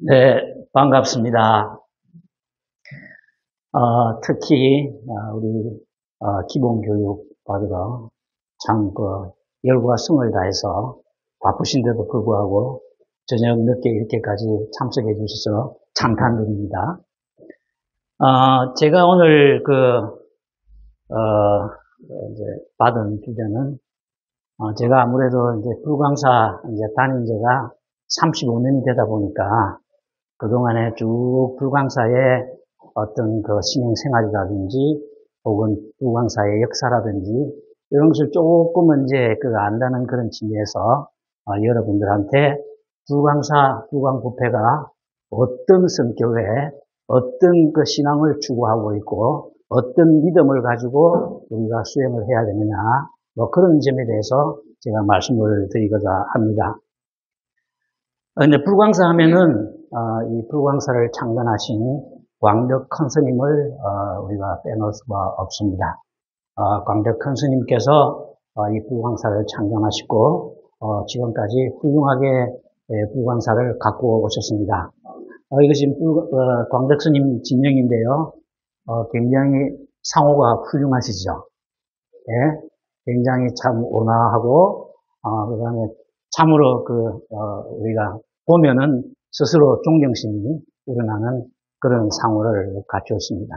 네, 반갑습니다. 어, 특히 어, 우리 어, 기본교육 받으러 참 그 열과 성을 다해서 바쁘신데도 불구하고 저녁 늦게 이렇게까지 참석해 주셔서 감탄드립니다. 어, 제가 오늘 그 어, 받은 주제는 어, 제가 아무래도 이제 불광사 이제 다닌 지가 35년이 되다 보니까 그동안에 쭉 불광사의 어떤 그 신행 생활이라든지 혹은 불광사의 역사라든지 이런 것을 조금은 이제 그 안다는 그런 측면에서 어, 여러분들한테 불광사, 불광부패가 어떤 성격의 어떤 그 신앙을 추구하고 있고 어떤 믿음을 가지고 우리가 수행을 해야 되느냐 뭐 그런 점에 대해서 제가 말씀을 드리고자 합니다. 어, 이제 불광사 하면은 어, 이 불광사를 창건하신 광덕 큰 스님을 어, 우리가 빼놓을 수가 없습니다. 광덕 큰 스님께서 이 불광사를 창건하시고 지금까지 훌륭하게 예, 불광사를 갖고 오셨습니다. 이것이 광덕 스님 진명인데요. 굉장히 상호가 훌륭하시죠. 예? 굉장히 참 온화하고 그 다음에 참으로 그 우리가 보면은 스스로 존경심이 우러나는 그런 상호를 갖추었습니다.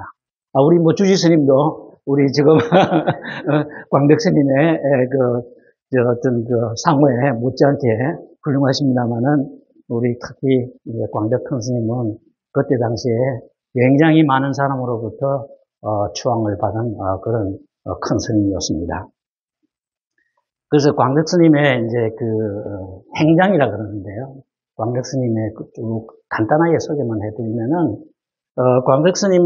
아, 우리 뭐 주지 스님도 우리 지금 광백 스님의 그 어떤 그 상호에 못지않게 훌륭하십니다만은 우리 특히 광백 큰 스님은 그때 당시에 굉장히 많은 사람으로부터 어, 추앙을 받은 어, 그런 어, 큰 스님이었습니다. 그래서 광백 스님의 이제 그 어, 행장이라 그러는데요. 광백 스님의 그쭉 간단하게 소개만 해드리면은, 어, 광백 스님은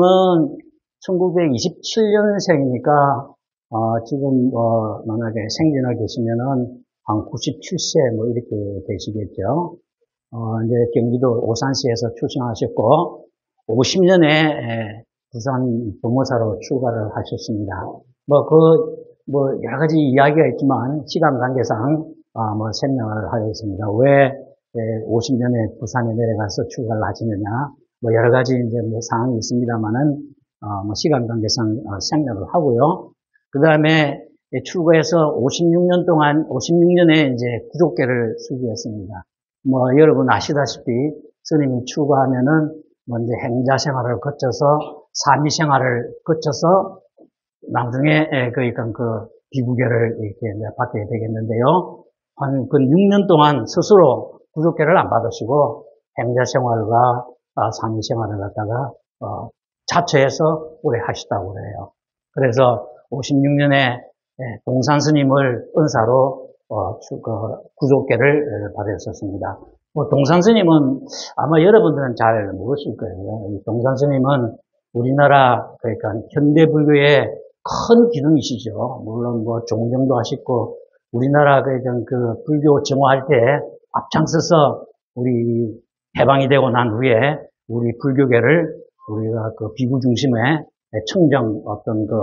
1927년생이니까, 어, 지금, 어, 만약에 생전에 계시면은 한 97세 뭐 이렇게 되시겠죠. 어, 이제 경기도 오산시에서 출생하셨고, 50년에 부산 법무사로 출가를 하셨습니다. 뭐, 그, 뭐, 여러 가지 이야기가 있지만, 시간 관계상, 아, 뭐, 설명을 하겠습니다. 왜 50년에 부산에 내려가서 출가를 하시느냐, 뭐 여러 가지 이제 뭐 상황이 있습니다만은, 어, 뭐 시간 관계상 어, 생략을 하고요. 그 다음에 출가해서 56년 동안, 56년에 이제 구족계를 수기했습니다. 뭐 여러분 아시다시피 스님이 출가하면은 먼저 행자 생활을 거쳐서 사미 생활을 거쳐서 나중에 그러니까 그 비구계를 이렇게 받게 되겠는데요. 한 그 6년 동안 스스로 구독계를 안 받으시고 행자 생활과 아, 상위 생활을 갖다가 어, 자처해서 오래 하시다고 그래요. 그래서 56년에 예, 동산 스님을 은사로 어, 그 구족계를 받았었습니다. 뭐 동산 스님은 아마 여러분들은 잘 모르실 거예요. 동산 스님은 우리나라 그러니까 현대 불교의 큰 기둥이시죠. 물론 뭐 종정도 하시고 우리나라 그, 그 불교 정화할 때 앞장서서 우리 해방이 되고 난 후에 우리 불교계를 우리가 그 비구 중심의 청정 어떤 그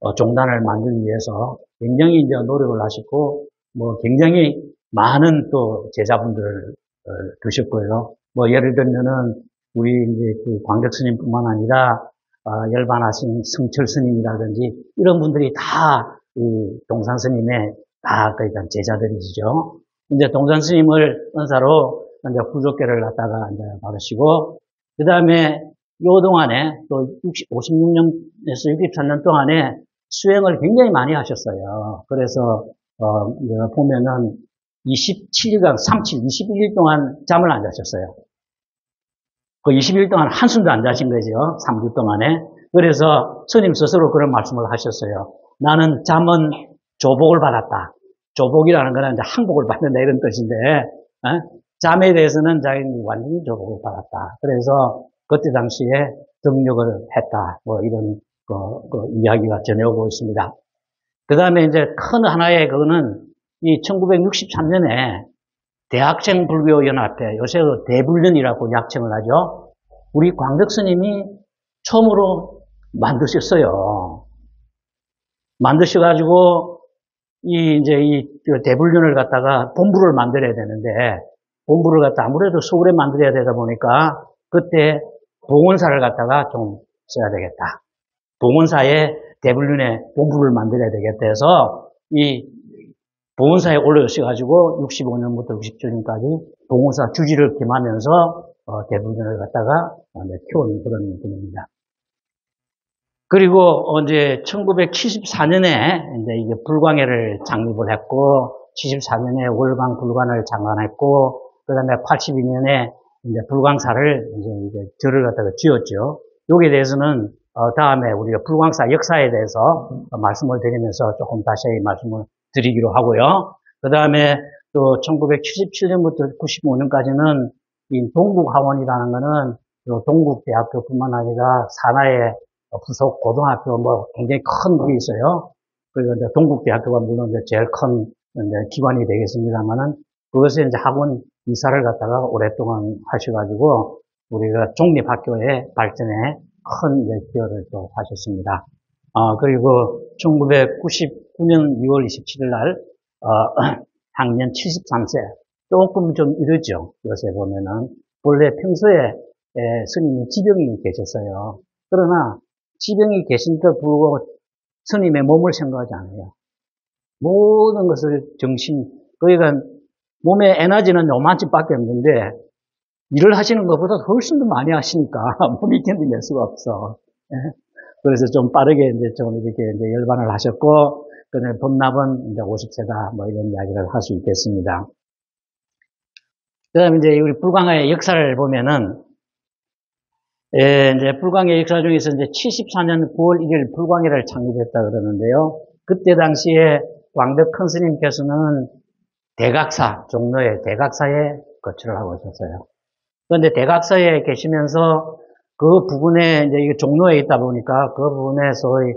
어, 종단을 만들기 위해서 굉장히 이제 노력을 하시고 뭐 굉장히 많은 또 제자분들을 어, 두셨고요. 뭐 예를 들면은 우리 이제 그 광덕 스님뿐만 아니라 어, 열반하신 성철 스님이라든지 이런 분들이 다 이 동산 스님의 다 그러니까 제자들이시죠. 이제 동산 스님을 은사로 이제 구족계를 갖다가 이제 받으시고, 그 다음에 요 동안에 또 60, 56년에서 63년 동안에 수행을 굉장히 많이 하셨어요. 그래서, 어, 보면은 27일간, 37, 21일 동안 잠을 안 자셨어요. 그 20일 동안 한숨도 안 자신 거죠. 3주 동안에. 그래서 스님 스스로 그런 말씀을 하셨어요. 나는 잠은 조복을 받았다. 조복이라는 거는 이제 항복을 받는다 이런 뜻인데 어? 잠에 대해서는 자기는 완전히 조복을 받았다. 그래서 그때 당시에 등력을 했다. 뭐 이런 그, 그 이야기가 전해오고 있습니다. 그 다음에 이제 큰 하나의 그거는 이 1963년에 대학생 불교 연합회, 요새 대불련이라고 약칭을 하죠. 우리 광덕 스님이 처음으로 만드셨어요. 만드셔 가지고 이 이제 이그 대불륜을 갖다가 본부를 만들어야 되는데 본부를 갖다 아무래도 서울에 만들어야 되다 보니까 그때 봉원사를 갖다가 좀 써야 되겠다. 봉원사에 대불륜의 본부를 만들어야 되겠다 해서 이 봉원사에 올려주셔가지고 65년부터 60주년까지 봉원사 주지를 겸하면서 어, 대불륜을 갖다가 키우는 그런 분입니다. 그리고 이제 1974년에 이제 이게 불광회를 장립을 했고 74년에 월광 불관을 장관했고 그다음에 82년에 이제 불광사를 이제, 이제 절을 갖다가 지었죠. 여기에 대해서는 어, 다음에 우리가 불광사 역사에 대해서 말씀을 드리면서 조금 다시 말씀을 드리기로 하고요. 그 다음에 또 1977년부터 95년까지는 이 동국하원이라는 거는 동국대학교뿐만 아니라 산하의 부속 고등학교 뭐 굉장히 큰 게 있어요. 그리고 이제 동국대학교가 물론 이제 제일 큰 기관이 되겠습니다만은 그것에 이제 학원 이사를 갖다가 오랫동안 하셔가지고 우리가 종립학교의 발전에 큰 기여를 또 하셨습니다. 어, 그리고 1999년 2월 27일 날, 어, 학년 73세. 조금 좀 이르죠. 요새 보면은. 원래 평소에 에, 스님이 지병이 계셨어요. 그러나 지병이 계신데도 불구하고 스님의 몸을 생각하지 않아요. 모든 것을 정신, 그러니까 몸에 에너지는 요만큼밖에 없는데 일을 하시는 것보다 훨씬 더 많이 하시니까 몸이 견디낼 수가 없어. 예? 그래서 좀 빠르게 이제 좀 이렇게 이제 열반을 하셨고, 그다음에 범납은 이제 50세다 뭐 이런 이야기를 할 수 있겠습니다. 그 다음에 이제 우리 불광의 역사를 보면은, 예, 이제 불광의 역사 중에서 이제 74년 9월 1일 불광회를 창립했다 그러는데요. 그때 당시에 왕덕 큰 스님께서는 대각사, 종로의 대각사에 거처를 하고 있었어요. 그런데 대각사에 계시면서 그 부분에 이제 이 종로에 있다 보니까 그 부분에 소위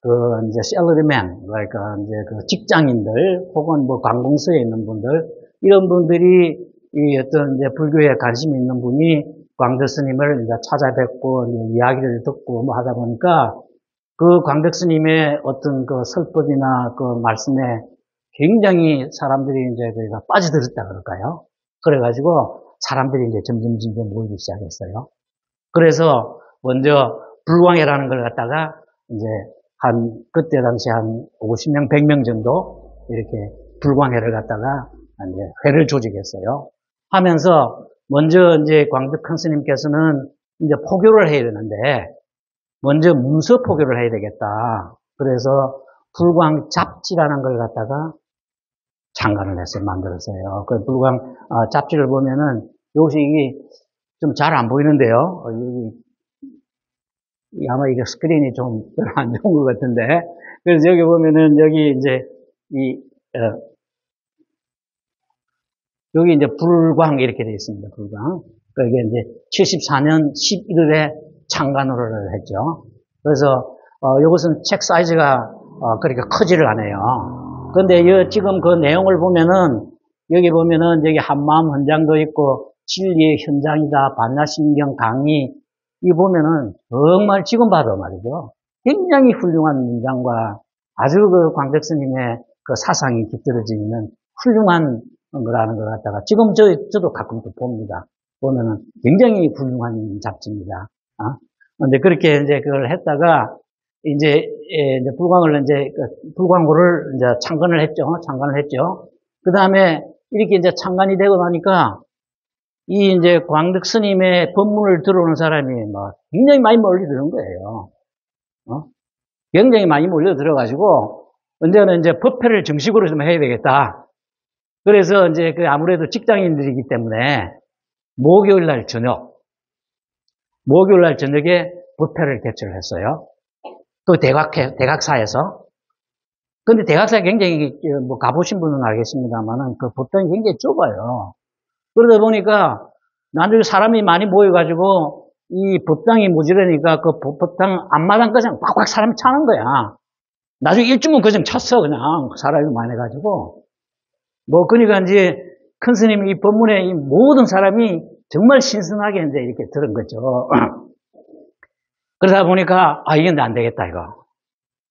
그 이제 셀러리맨, 그러니까 이제 그 직장인들 혹은 뭐 관공서에 있는 분들 이런 분들이 이 어떤 이제 불교에 관심이 있는 분이 광덕 스님을 이제 찾아뵙고 이야기를 듣고 뭐 하다 보니까 그 광덕 스님의 어떤 그 설법이나 그 말씀에 굉장히 사람들이 이제 그가 빠져들었다 그럴까요? 그래가지고 사람들이 이제 점점 점점 모이기 시작했어요. 그래서 먼저 불광회라는 걸 갖다가 이제 한 그때 당시 한 50명, 100명 정도 이렇게 불광회를 갖다가 이제 회를 조직했어요. 하면서 먼저 이제 광덕 큰 스님께서는 이제 포교를 해야 되는데 먼저 문서 포교를 해야 되겠다. 그래서 불광 잡지라는 걸 갖다가 창간을 했어요. 만들었어요. 그 불광 아, 잡지를 보면은 여기서 이게 좀 잘 안 보이는데요. 어, 여기 아마 이게 스크린이 좀 안 좋은 것 같은데 그래서 여기 보면은 여기 이제 이 어, 여기 이제 불광 이렇게 되어 있습니다. 불광. 그게 이제 74년 11월에 창간호를 했죠. 그래서 어, 이것은 책 사이즈가 어, 그렇게 크지를 않아요. 그런데 지금 그 내용을 보면은 여기 보면은 여기 한마음 헌장도 있고 진리의 현장이다 반야신경 강의 이 보면은 정말 지금 봐도 말이죠. 굉장히 훌륭한 문장과 아주 그 광백 스님의 그 사상이 깃들어져 있는 훌륭한 거라는 걸 갖다가 지금 저, 저도 가끔 또 봅니다. 보면은 굉장히 훌륭한 잡지입니다. 어? 근데 그렇게 이제 그걸 했다가 이제, 예, 이제 불광을 이제 그 불광고를 이제 창건을 했죠. 창건을 했죠. 그 다음에 이렇게 이제 창간이 되고 나니까 이 이제 광덕 스님의 법문을 들어오는 사람이 막 굉장히 많이 몰려 드는 거예요. 어? 굉장히 많이 몰려 들어가지고 언제는 이제 법회를 정식으로 좀 해야 되겠다. 그래서 이제 그 아무래도 직장인들이기 때문에 목요일 날 저녁, 목요일 날 저녁에 법회를 개최를 했어요. 또 대각회, 대각사에서. 근데 대각사에 굉장히 뭐 가보신 분은 알겠습니다만은 그 법당이 굉장히 좁아요. 그러다 보니까 나중에 사람이 많이 모여가지고 이 법당이 모자라니까 그 법당 앞마당까지 꽉꽉 사람이 차는 거야. 나중에 일주면 그냥 찼어 그냥 사람이 많아가지고 뭐 그러니까 이제 큰 스님이 이 법문에 이 모든 사람이 정말 신선하게 이제 이렇게 들은 거죠. 그러다 보니까 아 이게 안 되겠다 이거.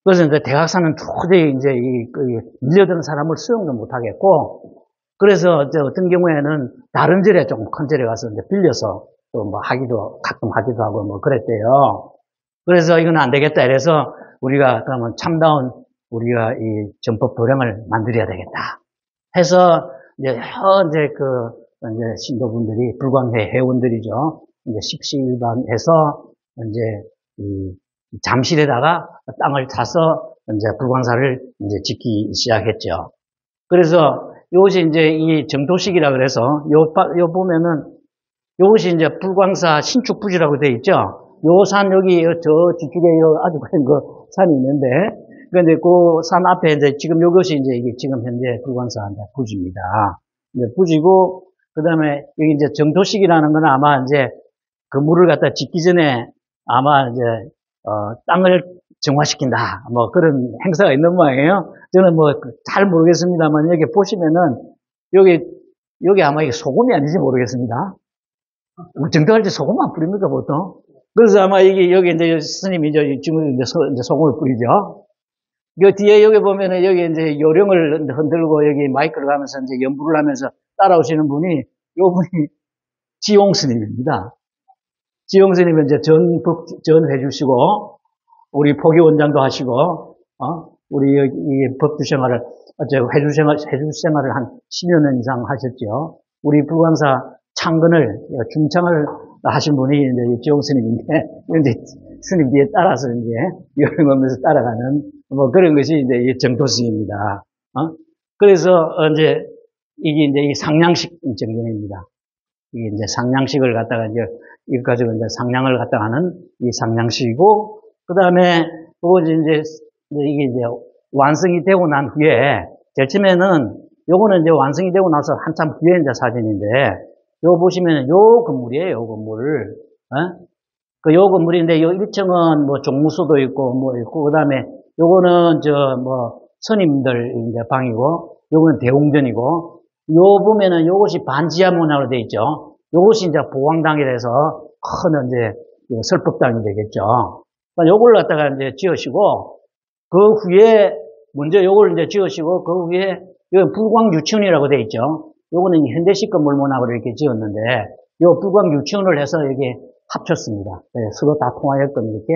그래서 이제 대학사는 도저히 이제 이, 그, 밀려드는 사람을 수용도 못 하겠고 그래서 저 어떤 경우에는 다른 절에 좀큰 절에 가서 이제 빌려서 또 뭐 하기도 가끔 하기도 하고 뭐 그랬대요. 그래서 이건 안 되겠다. 이래서 우리가 그러면 참다운 우리가 이 전법 도량을 만들어야 되겠다. 해서 이제 현재 그 이제 신도분들이 불광회 회원들이죠. 이제 십시일반해서 이제 이 잠실에다가 땅을 타서 이제 불광사를 이제 짓기 시작했죠. 그래서 이것이 이제 이 정토식이라 그래서 요, 요 보면은 이것이 이제 불광사 신축부지라고 되어 있죠. 요 산 여기 저 뒤쪽에 아주 큰 그 산이 있는데 그런데 그 산 앞에 이제 지금 이것이 이제 이게 지금 현재 불광사 부지입니다. 이제 부지고 그 다음에 여기 이제 정토식이라는 건 아마 이제 건물을 갖다 짓기 전에 아마 이제 어, 땅을 정화시킨다. 뭐 그런 행사가 있는 모양이에요. 저는 뭐 잘 모르겠습니다만 여기 보시면은 여기 여기 아마 이게 소금이 아닌지 모르겠습니다. 뭐 정도할 때 소금 안 뿌립니까 보통? 그래서 아마 이게 여기 이제 스님이 이제 지금 이제 소금을 뿌리죠. 그 뒤에 여기 보면은 여기 이제 요령을 흔들고 여기 마이크를 가면서 이제 연부를 하면서 따라오시는 분이 요 분이 지용 스님입니다. 지용 스님은 이제 전, 전 해주시고 우리 포기 원장도 하시고, 어? 우리 이 법주 생활을, 어째 회주 생활, 회주 생활을 한 10여 년 이상 하셨죠. 우리 불광사 창건을, 중창을 하신 분이 이제 지용 스님인데, 이제 스님 뒤에 따라서 이제 여행하면서 따라가는 뭐 그런 것이 이제 이 정토스입니다. 어? 그래서 이제 이게 이제 이 상냥식 정전입니다. 이게 이제 상냥식을 갖다가 이제 이거 가지고 이제 상냥을 갖다가 하는 이 상냥식이고 그 다음에 그것이 이제 이게 이제 완성이 되고 난 후에 제일 처음에는 요거는 이제 완성이 되고 나서 한참 후에 이제 사진인데 요 보시면 요 건물이에요, 요 건물. 어? 그 요 건물인데 요 1층은 뭐 종무소도 있고 뭐 있고 그다음에 요거는 저뭐 스님들 이제 방이고 요거는 대웅전이고 요 보면은 요것이 반지하 문화로 돼 있죠. 요것이 이제 보광당이라서 큰 이제 설법당이 되겠죠. 그러니까 요걸 갖다가 이제 지으시고, 그 후에, 먼저 요걸 이제 지으시고, 그 후에, 요 불광 유치원이라고 돼 있죠. 요거는 현대식 건물 문학으로 이렇게 지었는데, 요 불광 유치원을 해서 이게 합쳤습니다. 네, 서로 다 통하였던 이렇게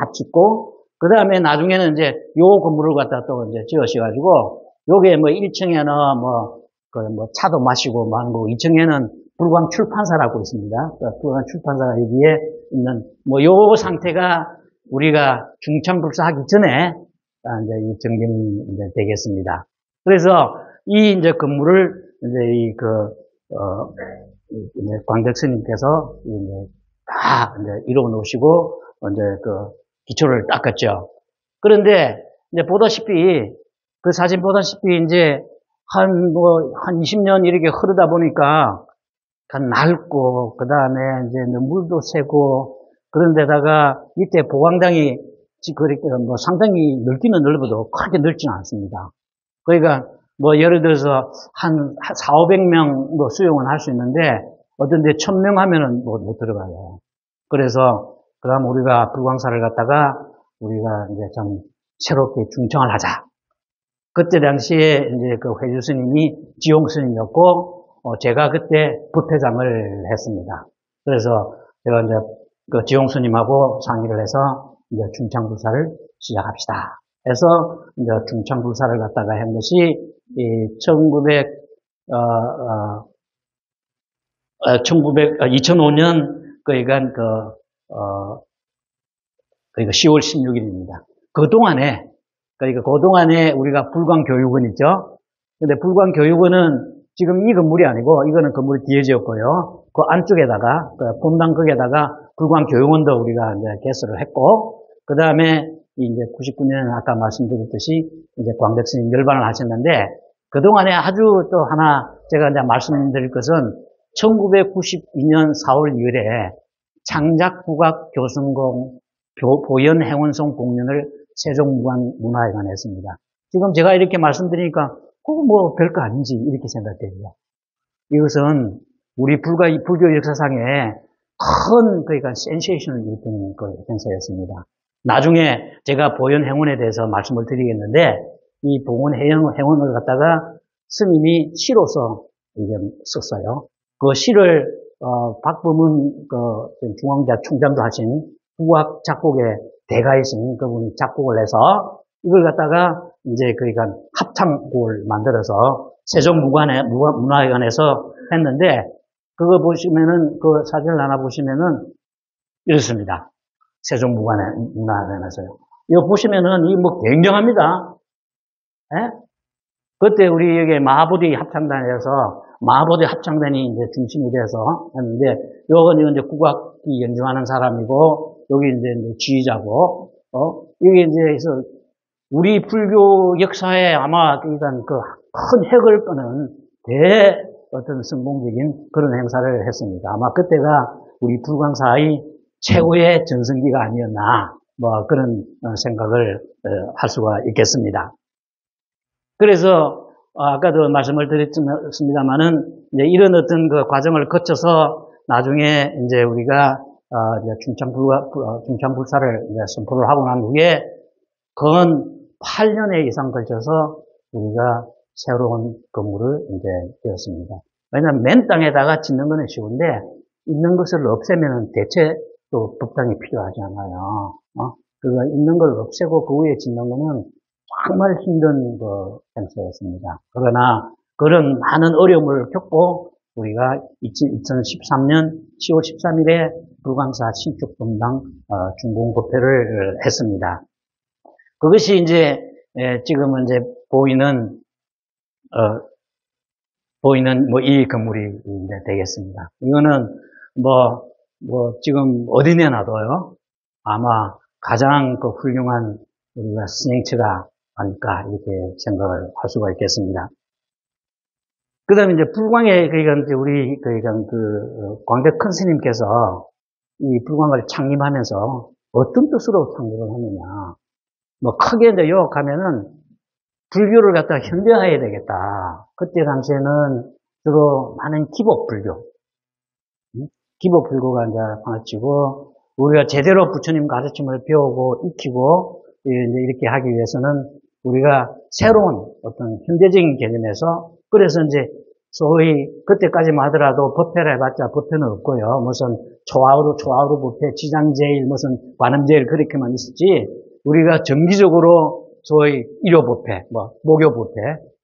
합치고, 그 다음에 나중에는 이제 요 건물을 갖다 또 이제 지으셔가지고, 요게 뭐 1층에는 뭐, 그 뭐 차도 마시고 많고, 2층에는 불광 출판사라고 있습니다. 그 불광 출판사가 여기에 있는, 뭐, 요 상태가 우리가 중창불사 하기 전에 아, 이제 이 정경이 이제 되겠습니다. 그래서 이 이제 건물을 이제 이 그, 어, 광덕 스님께서 이제 다 이제 이루어 놓으시고 이제 그 기초를 닦았죠. 그런데 이제 보다시피 그 사진 보다시피 이제 한 뭐 한 20년 이렇게 흐르다 보니까 간 낡고 그 다음에 이제 물도 새고 그런데다가 이때 보광당이 그렇게 뭐 상당히 넓기는 넓어도 크게 넓지는 않습니다. 그러니까 뭐 예를 들어서 한 4, 500명 뭐 수용은 할 수 있는데 어떤 데 1000명 하면은 못, 못 들어가요. 그래서 그 다음 우리가 불광사를 갖다가 우리가 이제 좀 새롭게 중청을 하자. 그때 당시에 이제 그 회주 스님이 지용 스님이었고 어 제가 그때 부회장을 했습니다. 그래서 제가 이제 그 지용 스님하고 상의를 해서 이제 중창불사를 시작합시다. 해서 이제 중창불사를 갖다가 한 것이 이 1900, 어, 어, 1900, 2005년 그러니까 그, 어, 그러니까 10월 16일입니다. 그 동안에 그러니까 그 동안에 우리가 불광 교육원 있죠. 근데 불광 교육원은 지금 이 건물이 아니고 이거는 건물이 뒤에 지었고요. 그 안쪽에다가 그 본당 극에다가 불광 교육원도 우리가 이제 개설을 했고 그 다음에 이제 99년 아까 말씀드렸듯이 이제 광백스님 열반을 하셨는데 그 동안에 아주 또 하나 제가 이제 말씀드릴 것은 1992년 4월 2일에 창작국악 교승공 보연 행원송 공연을 세종무관 문화회관에 했습니다. 지금 제가 이렇게 말씀드리니까 그거 뭐 별거 아닌지 이렇게 생각됩니다. 이것은 우리 불가, 불교 역사상에 큰, 그러니까 센세이션을 일으키는 그 행사였습니다. 나중에 제가 보현 행운에 대해서 말씀을 드리겠는데, 이 보원 행운을 갖다가 스님이 시로서 이제 썼어요. 그 시를 어, 박범은 그 중앙대 총장도 하신 국악 작곡의 대가이신 그분이 작곡을 해서 이걸 갖다가 이제 그러니까 합창곡을 만들어서 세종문화회, 문화회관에서 했는데 그거 보시면은 그 사진을 하나 보시면은 이렇습니다. 세종문화회관에서요. 이거 보시면은 이 뭐 굉장합니다. 예? 그때 우리 여기 마하보디 합창단에서 마하보디 합창단이 이제 중심이 돼서 했는데 요건 이제 국악기 연주하는 사람이고 여기 이제 지휘자고 어 여기 이제 그래서 우리 불교 역사에 아마 일단 그큰 획을 끄는 대 어떤 성공적인 그런 행사를 했습니다. 아마 그때가 우리 불광사의 최고의 전성기가 아니었나 뭐 그런 어, 생각을 어, 할 수가 있겠습니다. 그래서 어, 아까도 말씀을 드렸습니다만은 이제 이런 어떤 그 과정을 거쳐서 나중에 이제 우리가 중창불 중창불사를 선포를 하고 난 후에 건 8년에 이상 걸쳐서 우리가 새로운 건물을 이제 되었습니다. 왜냐하면 맨 땅에다가 짓는 것은 쉬운데 있는 것을 없애면 대체 또 법당이 필요하지 않아요. 어? 그거 있는 걸 없애고 그 위에 짓는 것은 정말 힘든 그 행사였습니다. 그러나 그런 많은 어려움을 겪고 우리가 2013년 10월 13일에 불광사 신축 분당 어, 중공 법회를 했습니다. 그것이 이제 지금은 이제 보이는 어, 보이는 뭐 이 건물이 되겠습니다. 이거는 뭐, 뭐 지금 어디 내놔도요 아마 가장 그 훌륭한 우리가 스낵체가 아닐까 이렇게 생각을 할 수가 있겠습니다. 그 다음에 이제 불광에 그러니까 우리 그러니까 그 광대 큰 스님께서 이 불광을 창립하면서 어떤 뜻으로 창립을 하느냐. 뭐 크게 이제 요약하면은 불교를 갖다 현대화해야 되겠다. 그때 당시에는 주로 많은 기복 불교, 기복 불교가 이제 방치고 우리가 제대로 부처님 가르침을 배우고 익히고 이제 이렇게 하기 위해서는 우리가 새로운 어떤 현대적인 개념에서 그래서 이제 소위 그때까지만 하더라도 법회를 해봤자 법회는 없고요. 무슨 초하루 초하루 법회, 지장제일, 무슨 관음제일 그렇게만 있었지 우리가 정기적으로 소위 일요 법회, 뭐 목요 법회,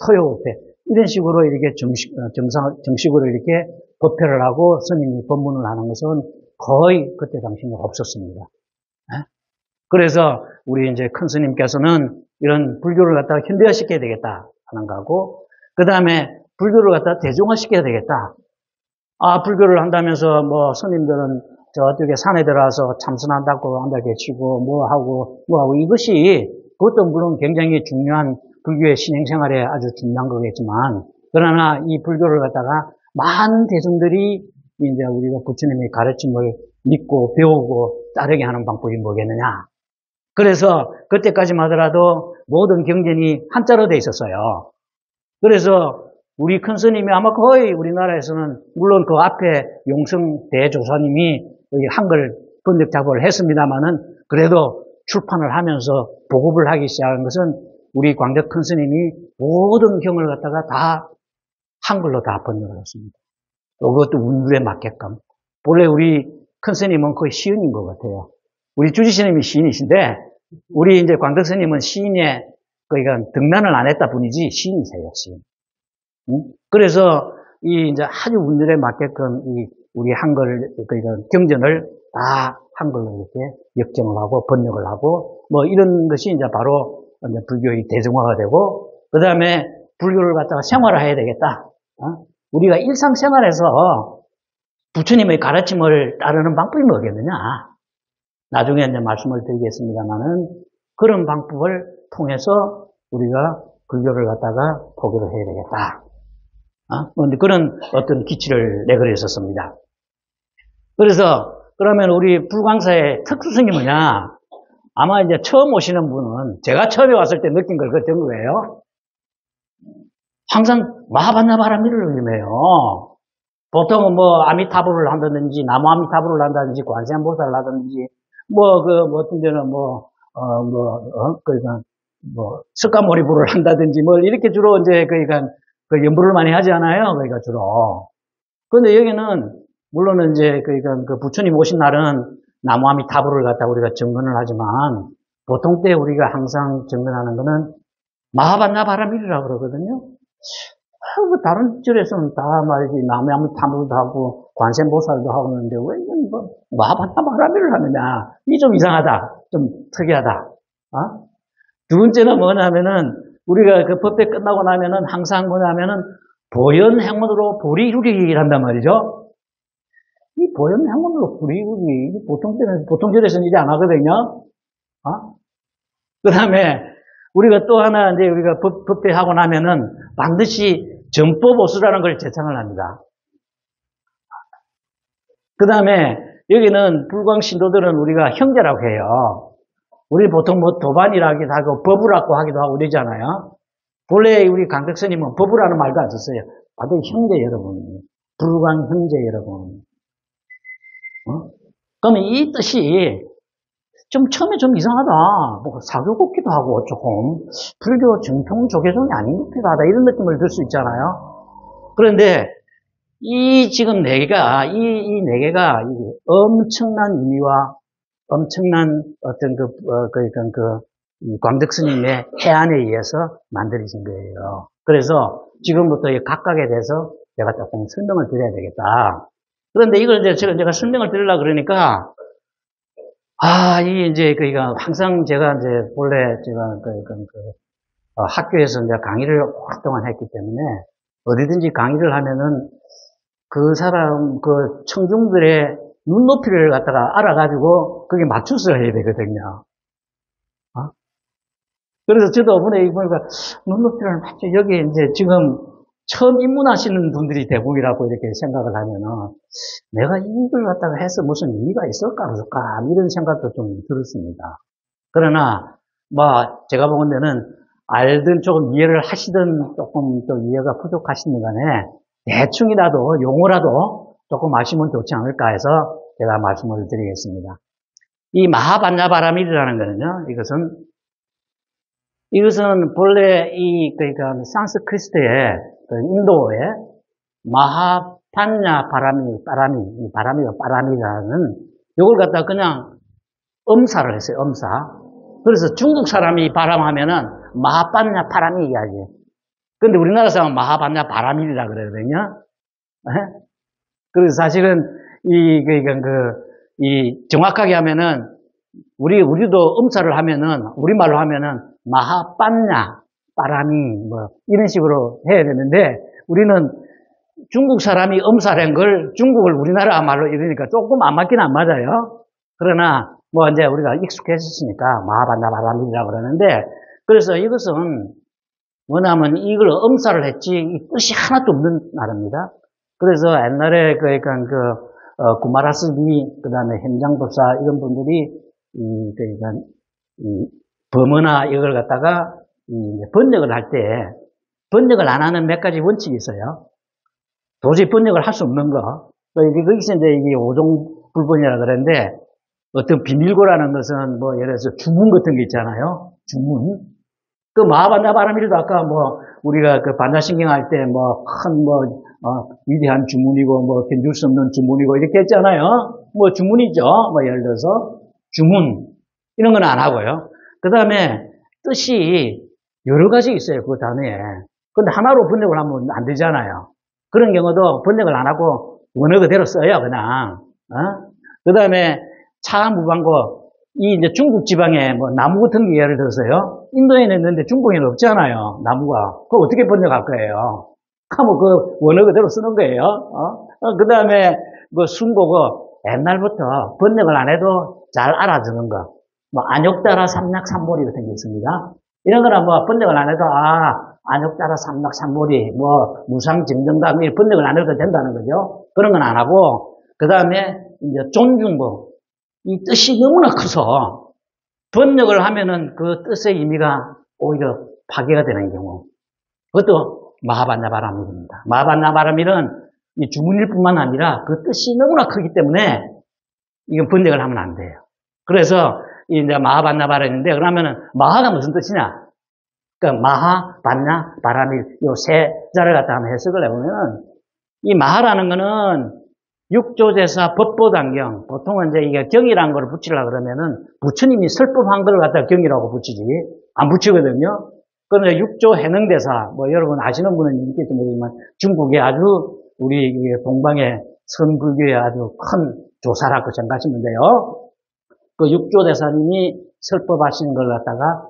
토요 법회 이런 식으로 이렇게 정식, 어, 정상, 정식으로 이렇게 법회를 하고 스님이 법문을 하는 것은 거의 그때 당시는 없었습니다. 네? 그래서 우리 이제 큰 스님께서는 이런 불교를 갖다가 현대화시켜야 되겠다 하는 거고, 그 다음에 불교를 갖다가 대중화시켜야 되겠다. 아, 불교를 한다면서 뭐 스님들은 저쪽에 산에 들어와서 참선한다고 한다고 치고 뭐 하고 뭐 하고 이것이 그것도 물론 굉장히 중요한 불교의 신행생활에 아주 중요한 거겠지만 그러나 이 불교를 갖다가 많은 대중들이 이제 우리가 부처님의 가르침을 믿고 배우고 따르게 하는 방법이 뭐겠느냐. 그래서 그때까지만 하더라도 모든 경전이 한자로 돼 있었어요. 그래서 우리 큰 스님이 아마 거의 우리나라에서는 물론 그 앞에 용성 대조사님이 한글 번역 작업을 했습니다만은 그래도 출판을 하면서 보급을 하기 시작한 것은 우리 광덕 큰 스님이 모든 경을 갖다가 다 한글로 다 번역을 했습니다. 그것도 운율에 맞게끔. 본래 우리 큰 스님은 거의 시인인 것 같아요. 우리 주지 스님이 시인이신데 우리 이제 광덕 스님은 시인의 그러니까 등란을 안 했다 뿐이지 시인이세요, 시인. 응? 그래서 이 이제 아주 운율에 맞게끔 이 우리 한글 그러니까 경전을 다 한글로 이렇게 역정을 하고 번역을 하고 뭐 이런 것이 이제 바로 이제 불교의 대중화가 되고 그 다음에 불교를 갖다가 생활화해야 되겠다. 어? 우리가 일상생활에서 부처님의 가르침을 따르는 방법이 뭐겠느냐? 나중에 이제 말씀을 드리겠습니다만은 그런 방법을 통해서 우리가 불교를 갖다가 포기를 해야 되겠다. 어? 그런 어떤 기치를 내걸었었습니다. 그래서 그러면 우리 불광사의 특수성이 뭐냐? 아마 이제 처음 오시는 분은 제가 처음에 왔을 때 느낀 걸 그랬던 거예요. 항상 마하반나 바람이를 의미해요. 보통은 뭐 아미타불을 한다든지 나무 아미타불을 한다든지 관세음보살을 하든지 뭐 그 뭐 어떤 데는 뭐 어 뭐 어, 그러니까 뭐 석가모리불을 한다든지 뭐 이렇게 주로 이제 그러니까 그 연부를 많이 하지 않아요? 그러니까 주로. 그런데 여기는 물론 이제 그러니까 그 부처님 오신 날은 나무아미타불을 갖다 우리가 정근을 하지만 보통 때 우리가 항상 정근하는 거는 마하반나 바람일이라고 그러거든요. 아, 뭐 다른 절에서는 다 말이지 나무아미타불도 하고 관세보살도 하고 있는데 왜뭐 마하반나 바람일을 하느냐? 이 좀 이상하다. 좀 특이하다. 어? 두 번째는 뭐냐면은 우리가 그 법회 끝나고 나면은 항상 뭐냐면은 보현 행문으로 보리루리를 한단 말이죠. 이 보현 행문으로 보리루리 보통 때는 보통 절에서는 이제 안 하거든요. 어? 그 다음에 우리가 또 하나 이제 우리가 법, 법회하고 나면은 반드시 전법오수라는 걸 제창을 합니다. 그 다음에 여기는 불광 신도들은 우리가 형제라고 해요. 우리 보통 뭐 도반이라 하기도 하고 법부라고 하기도 하고 그러잖아요. 본래 우리 강백 스님은 법부라는 말도 안 썼어요. 아들 형제 여러분, 불광 형제 여러분. 어? 그러면 이 뜻이 좀 처음에 좀 이상하다. 뭐 사교 걷기도 하고 조금 불교 정통 조계종이 아닌 것 같기도 하다. 이런 느낌을 들 수 있잖아요. 그런데 이 지금 네 개가 이 이 네 개가 엄청난 의미와 엄청난 어떤 그, 어, 그러니까 그, 광덕 스님의 해안에 의해서 만들어진 거예요. 그래서 지금부터 각각에 대해서 제가 조금 설명을 드려야 되겠다. 그런데 이걸 제가 설명을 드리려고 그러니까, 아, 이 이제 그니까 항상 제가 이제 본래 제가 그, 그, 그 어, 학교에서 이제 강의를 오랫동안 했기 때문에 어디든지 강의를 하면은 그 사람, 그 청중들의 눈높이를 갖다가 알아가지고 거기에 맞춰서 해야 되거든요. 어? 그래서 저도 이번에 보니까 눈높이를 맞춰 여기 이제 지금 처음 입문하시는 분들이 대부분이라고 이렇게 생각을 하면은 내가 이걸 갖다가 해서 무슨 의미가 있을까 없을까 이런 생각도 좀 들었습니다. 그러나 뭐 제가 보는 데는 알든 조금 이해를 하시든 조금 또 이해가 부족하시는 간에 대충이라도 용어라도 조금 아시면 좋지 않을까 해서 제가 말씀을 드리겠습니다. 이 마하반야바람이라는 거는요, 이것은, 이것은 본래 이, 그러니까 산스크리스트의, 그 인도의 마하반야 바람이, 바람이, 바람이, 바람이라는, 이걸 갖다 그냥 음사를 했어요, 음사. 그래서 중국 사람이 바람하면은 마하반야 바람이 이야기해요. 근데 우리나라 사람은 마하반야 바람이라 그러거든요. 그래서 사실은 이, 그, 그, 이, 정확하게 하면은, 우리, 우리도 음사를 하면은, 우리말로 하면은, 마하빤냐, 바람이, 뭐, 이런 식으로 해야 되는데, 우리는 중국 사람이 음사한 걸 중국을 우리나라 말로 이러니까 조금 안 맞긴 안 맞아요. 그러나, 뭐, 이제 우리가 익숙해졌으니까, 마하반나 바람이라고 그러는데, 그래서 이것은, 뭐냐면 이걸 음사를 했지, 뜻이 하나도 없는 말입니다. 그래서 옛날에 그러니까 그 어, 구마라스비 그다음에 현장법사 이런 분들이 이 그러니까 이 범어나 이걸 갖다가 이 번역을 할 때 번역을 안 하는 몇 가지 원칙이 있어요. 도저히 번역을 할 수 없는 거. 그러니까 거기서 이제 이게 오종 불번이라 그러는데 어떤 비밀고라는 것은 뭐 예를 들어서 주문 같은 게 있잖아요. 주문. 그 마하반나 바람이라도 아까 뭐 우리가 그 반야신경 할 때 뭐 큰뭐 어, 위대한 주문이고 뭐 견줄 수 없는 주문이고 이렇게 했잖아요. 뭐 주문이죠. 뭐 예를 들어서 주문 이런 건 안 하고요. 그 다음에 뜻이 여러 가지 있어요. 그 단어에. 근데 하나로 번역을 하면 안 되잖아요. 그런 경우도 번역을 안 하고 원어 그대로 써요. 그냥. 어? 그 다음에 차 무방고 이 이제 중국 지방에 뭐 나무 같은 게 예를 들어서요. 인도에는 있는데 중국에는 없잖아요. 나무가. 그거 어떻게 번역할 거예요? 하면 그 원어 그대로 쓰는 거예요. 어? 어, 그 다음에 뭐 순고고 옛날부터 번역을 안 해도 잘 알아주는 거. 뭐 안욕따라 삼락 삼몰이 같은 게 있습니다. 이런 거는 뭐 번역을 안 해도 아 안욕따라 삼락삼몰이 뭐 무상증정담이 번역을 안 해도 된다는 거죠. 그런 건 안 하고 그 다음에 이제 존중보 이 뜻이 너무나 커서 번역을 하면은 그 뜻의 의미가 오히려 파괴가 되는 경우 그것도 마하반나바람입니다. 마하반나바람일은 이 주문일 뿐만 아니라 그 뜻이 너무나 크기 때문에 이건 번역을 하면 안 돼요. 그래서 이제 마하반나바람인데 그러면은 마하가 무슨 뜻이냐? 그 마하, 반야, 바람일 요세 자를 갖다 한번 해석을 해보면 이 마하라는 거는 육조제사 법보당경 보통은 이제 이게 경이라는 걸 붙이려 그러면은 부처님이 설법 한 걸 갖다 경이라고 붙이지 안 붙이거든요. 그런데 육조 해능대사 뭐 여러분 아시는 분은 있겠지 모르지만 중국의 아주 우리 동방의 선불교의 아주 큰 조사라고 생각하시면 돼요. 그 육조 대사님이 설법하신 걸 갖다가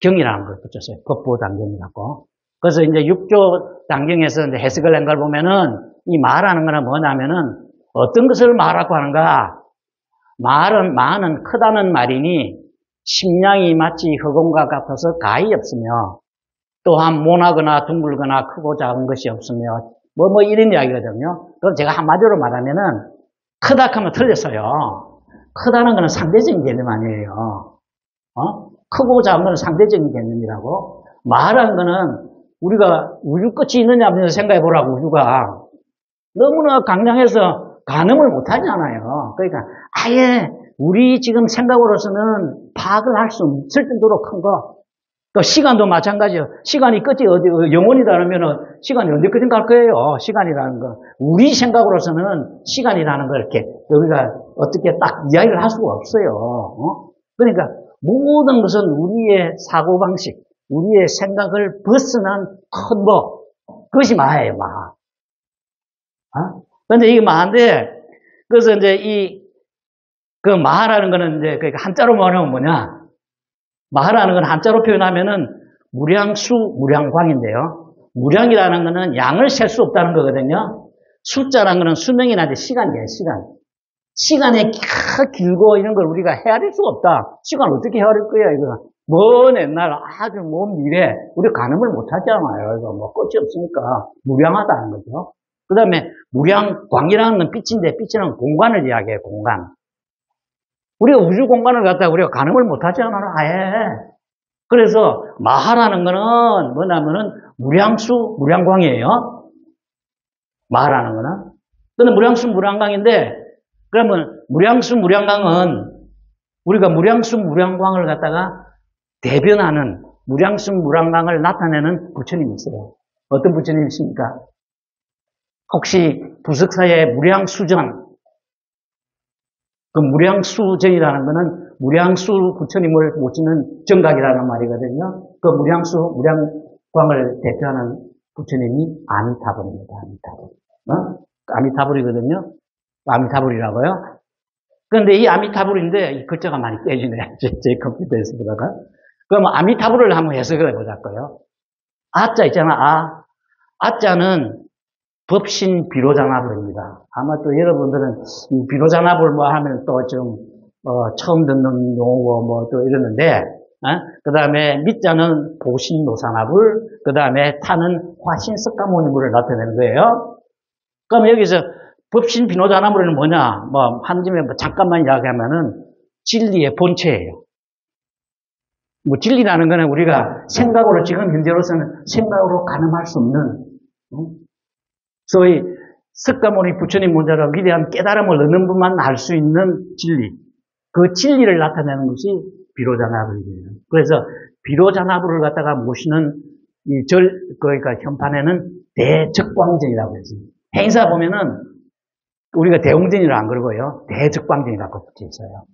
경이라는 걸 붙였어요. 법보당경이라고. 그래서 이제 육조 당경에서 이제 해석을 한 걸 보면은 이 말하는 거는 뭐냐면은 어떤 것을 말하고 하는가? 말은, 마는 크다는 말이니 심량이 마치 허공과 같아서 가히 없으며 또한 모나거나 둥글거나 크고 작은 것이 없으며 뭐, 뭐 이런 이야기거든요. 그럼 제가 한마디로 말하면은 크다 하면 틀렸어요. 크다는 것은 상대적인 개념 아니에요. 어? 크고 작은 것은 상대적인 개념이라고. 말하는 거는 우리가 우주 끝이 있느냐 없느냐 생각해 보라고 우주가 너무나 강량해서 가늠을 못 하잖아요. 그러니까 아예 우리 지금 생각으로서는 파악을 할 수 없을 정도로 큰 거. 또 시간도 마찬가지예요. 시간이 끝이 어디 영원이다 그러면은 시간이 언제까지 갈 거예요. 시간이라는 거. 우리 생각으로서는 시간이라는 걸 이렇게 여기가 어떻게 딱 이야기를 할 수가 없어요. 어? 그러니까 모든 것은 우리의 사고 방식, 우리의 생각을 벗어난 큰 뭐, 그것이 마예요, 마. 어? 근데 이게 마인데, 그래서 이제 이, 그 마라는 거는 이제 그 한자로 말하면 뭐냐? 마라는 건 한자로 표현하면은 무량수, 무량광인데요. 무량이라는 거는 양을 셀 수 없다는 거거든요. 숫자라는 거는 수명이나 시간이에요, 시간. 시간이 길고 이런 걸 우리가 헤아릴 수가 없다. 시간 어떻게 헤아릴 거야, 이거. 먼 옛날 아주 먼 미래, 우리 가늠을 못 하잖아요. 이거 뭐 끝이 없으니까 무량하다는 거죠. 그 다음에 무량광이라는 건 빛인데 빛이는 공간을 이야기해요, 공간. 우리가 우주 공간을 갖다가 우리가 가늠을 못 하잖아요, 아예. 그래서 마하라는 거는 뭐냐면은 무량수, 무량광이에요. 마하라는 거는. 근데 무량수, 무량광인데 그러면 무량수, 무량광은 우리가 무량수, 무량광을 갖다가 대변하는 무량수, 무량광을 나타내는 부처님이 있어요. 어떤 부처님이십니까? 혹시 부석사의 무량수전, 그 무량수전이라는 것은 무량수 부처님을 모시는 정각이라는 말이거든요. 그 무량수, 무량광을 대표하는 부처님이 아미타불입니다. 아미타불. 어? 아미타불이거든요. 아미타불이라고요. 그런데 이 아미타불인데 이 글자가 많이 깨지네. 제, 제 컴퓨터에서 들어가. 그럼 아미타불을 한번 해석을 해보자고요. 아자 있잖아. 아. 아자는 법신 비로자나불입니다. 아마 또 여러분들은 이 비로자나불 뭐 하면 또좀 어, 처음 듣는 용어 뭐 또 이러는데 어? 그 다음에 밑자는 보신노사나불 그 다음에 타는 화신석가모니불을 나타내는 거예요. 그럼 여기서 법신 비노자나불은 뭐냐 뭐 한점에 뭐 잠깐만 이야기하면은 진리의 본체예요. 뭐 진리라는 거는 우리가 생각으로 지금 현재로서는 생각으로 가늠할 수 없는 소위 석가모니 부처님 문자로 위대한 깨달음을 얻는 분만 알 수 있는 진리. 그 진리를 나타내는 것이 비로자나불이에요. 그래서 비로자나불을 갖다가 모시는 이 절, 그러니까 현판에는 대적광전이라고 해서 행사 보면은 우리가 대웅전이라 안 그러고요. 대적광전이라고 붙여 있어요.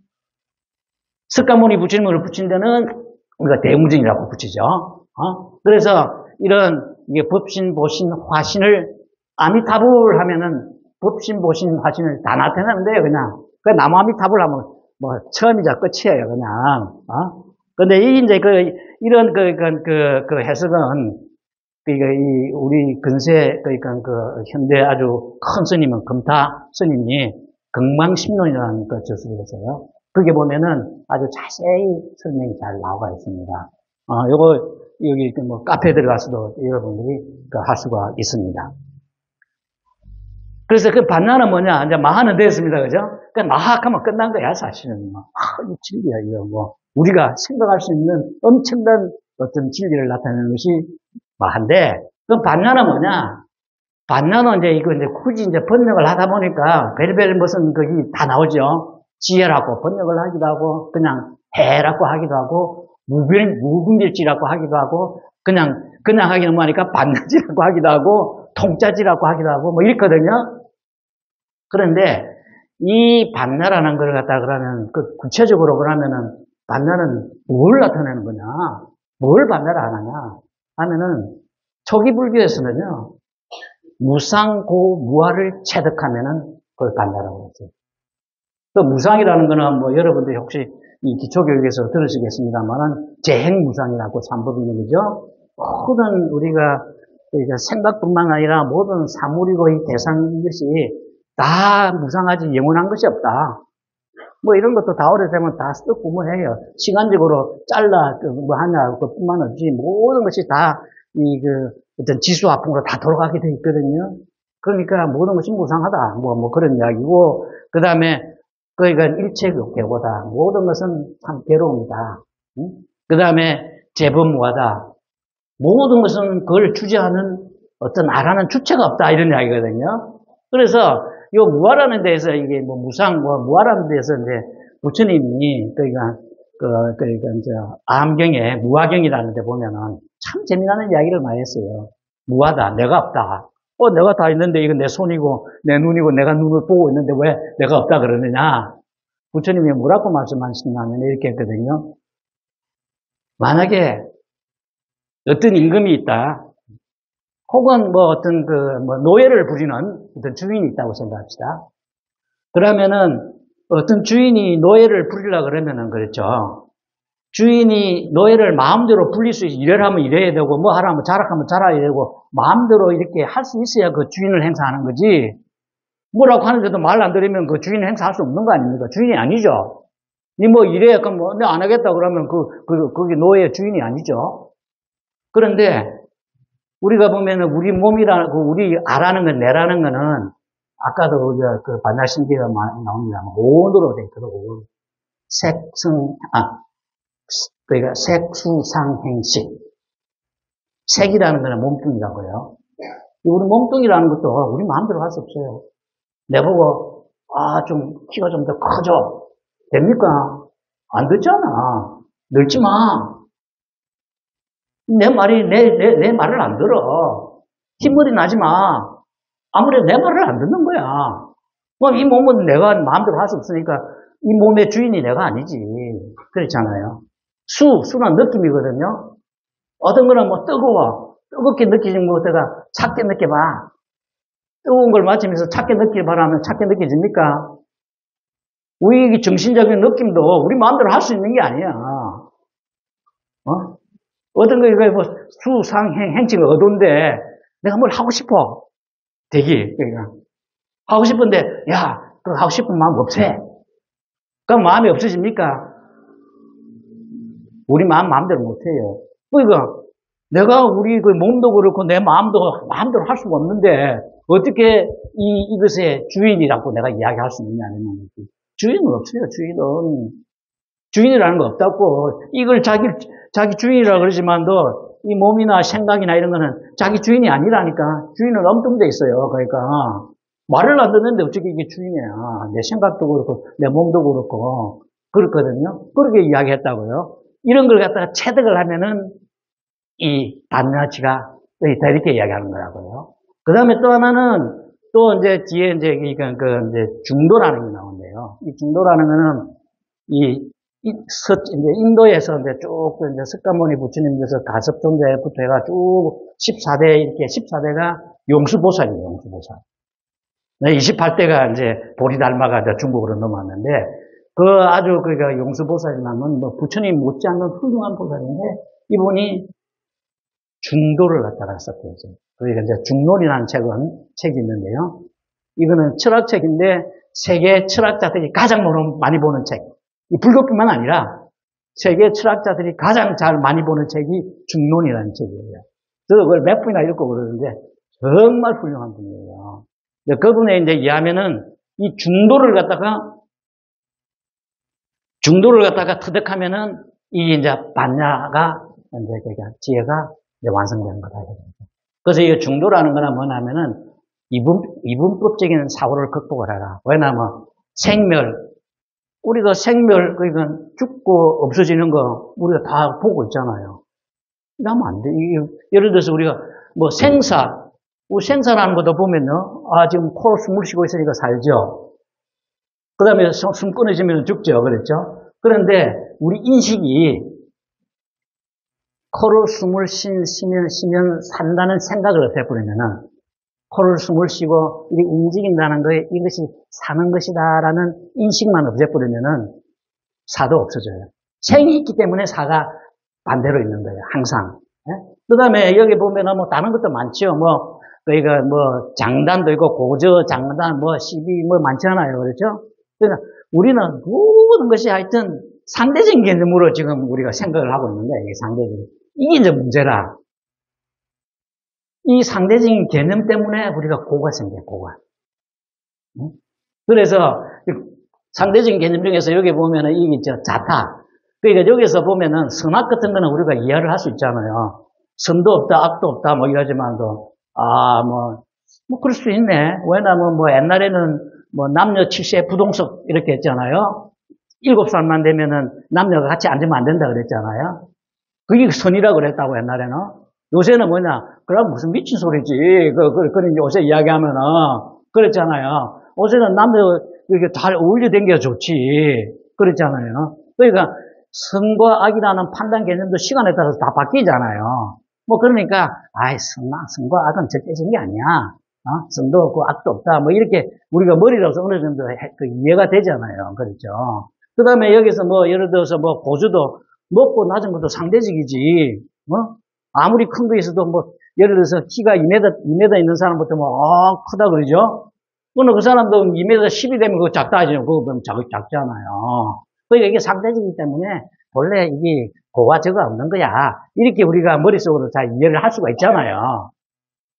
석가모니 부처님을 붙인 데는 우리가 대웅전이라고 붙이죠. 어? 그래서 이런 이게 법신, 보신, 화신을 아미타불 하면은 법신, 보신, 화신을 다 나타내는데요, 그냥. 그 나무 아미타불 하면 뭐 처음이자 끝이에요, 그냥. 어? 근데 이 이제 그 이런 그, 그, 그, 그 해석은 그러니까 이 우리 근세 그러니까 그 현대 아주 큰 스님은 금타 스님이 금망심론이라는 그 저술을 했어요. 그게 보면은 아주 자세히 설명이 잘 나와 있습니다. 어, 요거 여기 그뭐 카페 들어가서도 여러분들이 그 할 수가 있습니다. 그래서 그 반나는 뭐냐? 이제 마하는 되었습니다. 그죠? 그 마하하면 끝난 거야, 사실은. 뭐. 아, 이 진리야, 이거 뭐. 우리가 생각할 수 있는 엄청난 어떤 진리를 나타내는 것이 마한데, 그 반나는 뭐냐? 반나는 이제 이거 이제 굳이 이제 번역을 하다 보니까 별별 무슨 거기 다 나오죠. 지혜라고 번역을 하기도 하고, 그냥 해라고 하기도 하고, 무별, 무분별지라고 하기도 하고, 그냥, 그냥 하기는 뭐하니까 반나지라고 하기도 하고, 통짜지라고 하기도 하고, 뭐 이렇거든요. 그런데, 이 반나라는 걸 갖다 그러면, 그 구체적으로 그러면은, 반나는 뭘 나타내는 거냐? 뭘 반나라 하느냐? 하면은, 초기 불교에서는요, 무상고 무아를 체득하면은 그걸 반나라고 했어요. 또 무상이라는 거는 뭐 여러분들이 혹시 이 기초교육에서 들으시겠습니다만은 재행무상이라고 삼법이 있는 거죠. 모든 우리가 생각뿐만 아니라 모든 사물이고 이 대상 이것이 다 무상하지 영원한 것이 없다. 뭐 이런 것도 다 오래되면 다 쓰고 뭐 해요. 시간적으로 잘라 그뭐 하냐 그뿐만 없이 모든 것이 다 이 그 어떤 지수 아픔으로 다 돌아가게 돼 있거든요. 그러니까 모든 것이 무상하다. 뭐, 뭐 그런 이야기고, 그 다음에, 그러니까 일체격계보다 모든 것은 참 괴로움이다. 응? 그 다음에 재범무하다. 모든 것은 그걸 주재하는 어떤 알아는 주체가 없다. 이런 이야기거든요. 그래서 이 무아라는 데에서 이게 뭐 무상, 뭐 무아라는 데에서 이제 부처님이 그러니까 그, 그러니까 이제 암경에 무아경이라는 데 보면은 참 재미나는 이야기를 많이 했어요. 무하다. 내가 없다. 어, 내가 다 있는데 이건 내 손이고 내 눈이고 내가 눈을 보고 있는데 왜 내가 없다 그러느냐? 부처님이 뭐라고 말씀하시냐면 이렇게 했거든요. 만약에 어떤 임금이 있다. 혹은 뭐 어떤 그 뭐 노예를 부리는 어떤 주인이 있다고 생각합시다. 그러면은 어떤 주인이 노예를 부리려 그러면은 그렇죠. 주인이 노예를 마음대로 불릴 수 있어. 일을 하면 일해야 되고, 뭐 하라면 자락하면 자라야 되고, 마음대로 이렇게 할 수 있어야 그 주인을 행사하는 거지. 뭐라고 하는데도 말 안 들으면 그 주인을 행사할 수 없는 거 아닙니까? 주인이 아니죠. 니뭐 이래, 그럼 뭐, 내가 안 하겠다 그러면 그, 그, 그게 노예 주인이 아니죠. 그런데, 우리가 보면은 우리 몸이라는, 그 우리 아라는 건, 내라는 거는, 아까도 우리가 그 반달신비가 나옵니다. 온으로 돼 있거든, 온. 색성, 아, 그러니까 색수상행식. 색이라는 거는 몸뚱이라고요. 우리 몸뚱이라는 것도 우리 마음대로 할 수 없어요. 내보고, 아, 좀, 키가 좀 더 커져. 됩니까? 안 듣잖아. 늙지 마. 내 말이, 내, 내, 내 말을 안 들어. 흰머리 나지 마. 아무래도 내 말을 안 듣는 거야. 그럼 이 몸은 내가 마음대로 할 수 없으니까 이 몸의 주인이 내가 아니지. 그렇잖아요. 수, 수는 느낌이거든요. 어떤 거는 뭐 뜨거워. 뜨겁게 느끼는 것보다가 작게 느껴봐. 뜨거운 걸 맞으면서 작게 느껴봐라면 작게 느껴집니까? 우리 정신적인 느낌도 우리 마음대로 할 수 있는 게 아니야. 어? 어떤 거, 이거 뭐, 수, 상, 행, 행치가 어두운데, 내가 뭘 하고 싶어. 되기, 그러니까. 하고 싶은데, 야, 그 하고 싶은 마음 없애. 그럼 마음이 없어집니까? 우리 마음 마음대로 못해요. 그러니까 내가 우리 그 몸도 그렇고 내 마음도 마음대로 할 수가 없는데 어떻게 이 이것의 주인이라고 내가 이야기할 수 있느냐는 거지. 주인은 없어요. 주인은 주인이라는 거 없다고 이걸 자기 자기 주인이라 그러지만도 이 몸이나 생각이나 이런 거는 자기 주인이 아니라니까 주인은 엉뚱돼 있어요. 그러니까 말을 안 듣는데 어떻게 이게 주인이야? 내 생각도 그렇고 내 몸도 그렇고 그렇거든요. 그렇게 이야기했다고요. 이런 걸 갖다가 체득을 하면은 이 단나치가 이렇게 이야기하는 거라고요. 그 다음에 또 하나는 또 이제 뒤에 이제 이건 그 이제 중도라는 게 나오는데요. 이 중도라는 거는 이, 이 서, 이제 인도에서 이제 쭉 이제 석가모니 부처님께서 가섭존자부터 해가 쭉 14대 이렇게 14대가 용수보살이에요, 용수보살. 28대가 이제 보리달마가 중국으로 넘어왔는데 그 아주 그니까 용수보살이라면 뭐 부처님 못지않는 훌륭한 보살인데 이분이 중도를 갖다가 썼대요. 그러니까 이제 중론이라는 책은 책이 있는데요. 이거는 철학책인데 세계 철학자들이 가장 많이 보는 책. 이 불교뿐만 아니라 세계 철학자들이 가장 잘 많이 보는 책이 중론이라는 책이에요. 저도 그걸 몇 분이나 읽고 그러는데 정말 훌륭한 분이에요. 그분의 이제 이해하면은 이 중도를 갖다가 중도를 갖다가 터득하면은 이 이제 반야가 이제 그러니까 지혜가 이제 완성되는 거다. 그래서 이 중도라는 거는 뭐냐면은 이분, 이분법적인 사고를 극복을 해라. 왜냐면 생멸, 우리가 생멸, 그러니까 죽고 없어지는 거 우리가 다 보고 있잖아요. 이러면 안 돼. 예를 들어서 우리가 뭐 생사, 우리 생사라는 것도 보면요. 아, 지금 코로 숨을 쉬고 있으니까 살죠. 그 다음에 숨 끊어지면 죽죠. 그랬죠? 그런데 우리 인식이 코로 숨을 쉬면, 쉬면 산다는 생각을 없애버리면은 코를 숨을 쉬고 이게 움직인다는 거에 이것이 사는 것이다라는 인식만 없애버리면은 사도 없어져요. 생이 있기 때문에 사가 반대로 있는 거예요. 항상. 예? 그 다음에 여기 보면은 뭐 다른 것도 많죠. 뭐, 그러니까 뭐 장단도 있고 고저, 장단, 뭐 시비 뭐 많잖아요. 그렇죠? 그러니까 우리는 모든 것이 하여튼 상대적인 개념으로 지금 우리가 생각을 하고 있는데 이게 상대적인. 이게 이제 문제라. 이 상대적인 개념 때문에 우리가 고가 생겨요, 고가. 그래서 상대적인 개념 중에서 여기 보면은 이게 저 자타. 그러니까 여기서 보면은 선악 같은 거는 우리가 이해를 할 수 있잖아요. 선도 없다, 악도 없다, 뭐 이러지만도, 아, 뭐, 뭐, 그럴 수 있네. 왜냐면 뭐 옛날에는 뭐 남녀 7세 부동석 이렇게 했잖아요. 일곱 살만 되면은 남녀가 같이 앉으면 안 된다 그랬잖아요. 그게 선이라고 그랬다고 옛날에는. 요새는 뭐냐? 그럼 무슨 미친 소리지. 그, 그, 그, 요새 이야기하면은. 그랬잖아요. 요새는 남녀 이렇게 잘 어울려 댕겨 좋지. 그랬잖아요. 그러니까 선과 악이라는 판단 개념도 시간에 따라서 다 바뀌잖아요. 뭐 그러니까 아이 선, 선과 악은 절대적인 게 아니야. 어? 선도 없고 악도 없다. 뭐 이렇게 우리가 머리로서 어느 정도 해, 그 이해가 되잖아요. 그렇죠. 그 다음에 여기서 뭐 예를 들어서 뭐 고주도 높고 낮은 것도 상대적이지. 뭐 아무리 큰 거 있어도 뭐 예를 들어서 키가 2m, 2m 있는 사람부터 뭐, 어, 크다 그러죠? 그러나 그 사람도 2m 10이 되면 그거 작다 하죠. 그거 그럼 작, 작잖아요. 그러니까 이게 상대적이기 때문에 원래 이게 고와 저가 없는 거야. 이렇게 우리가 머릿속으로 잘 이해를 할 수가 있잖아요.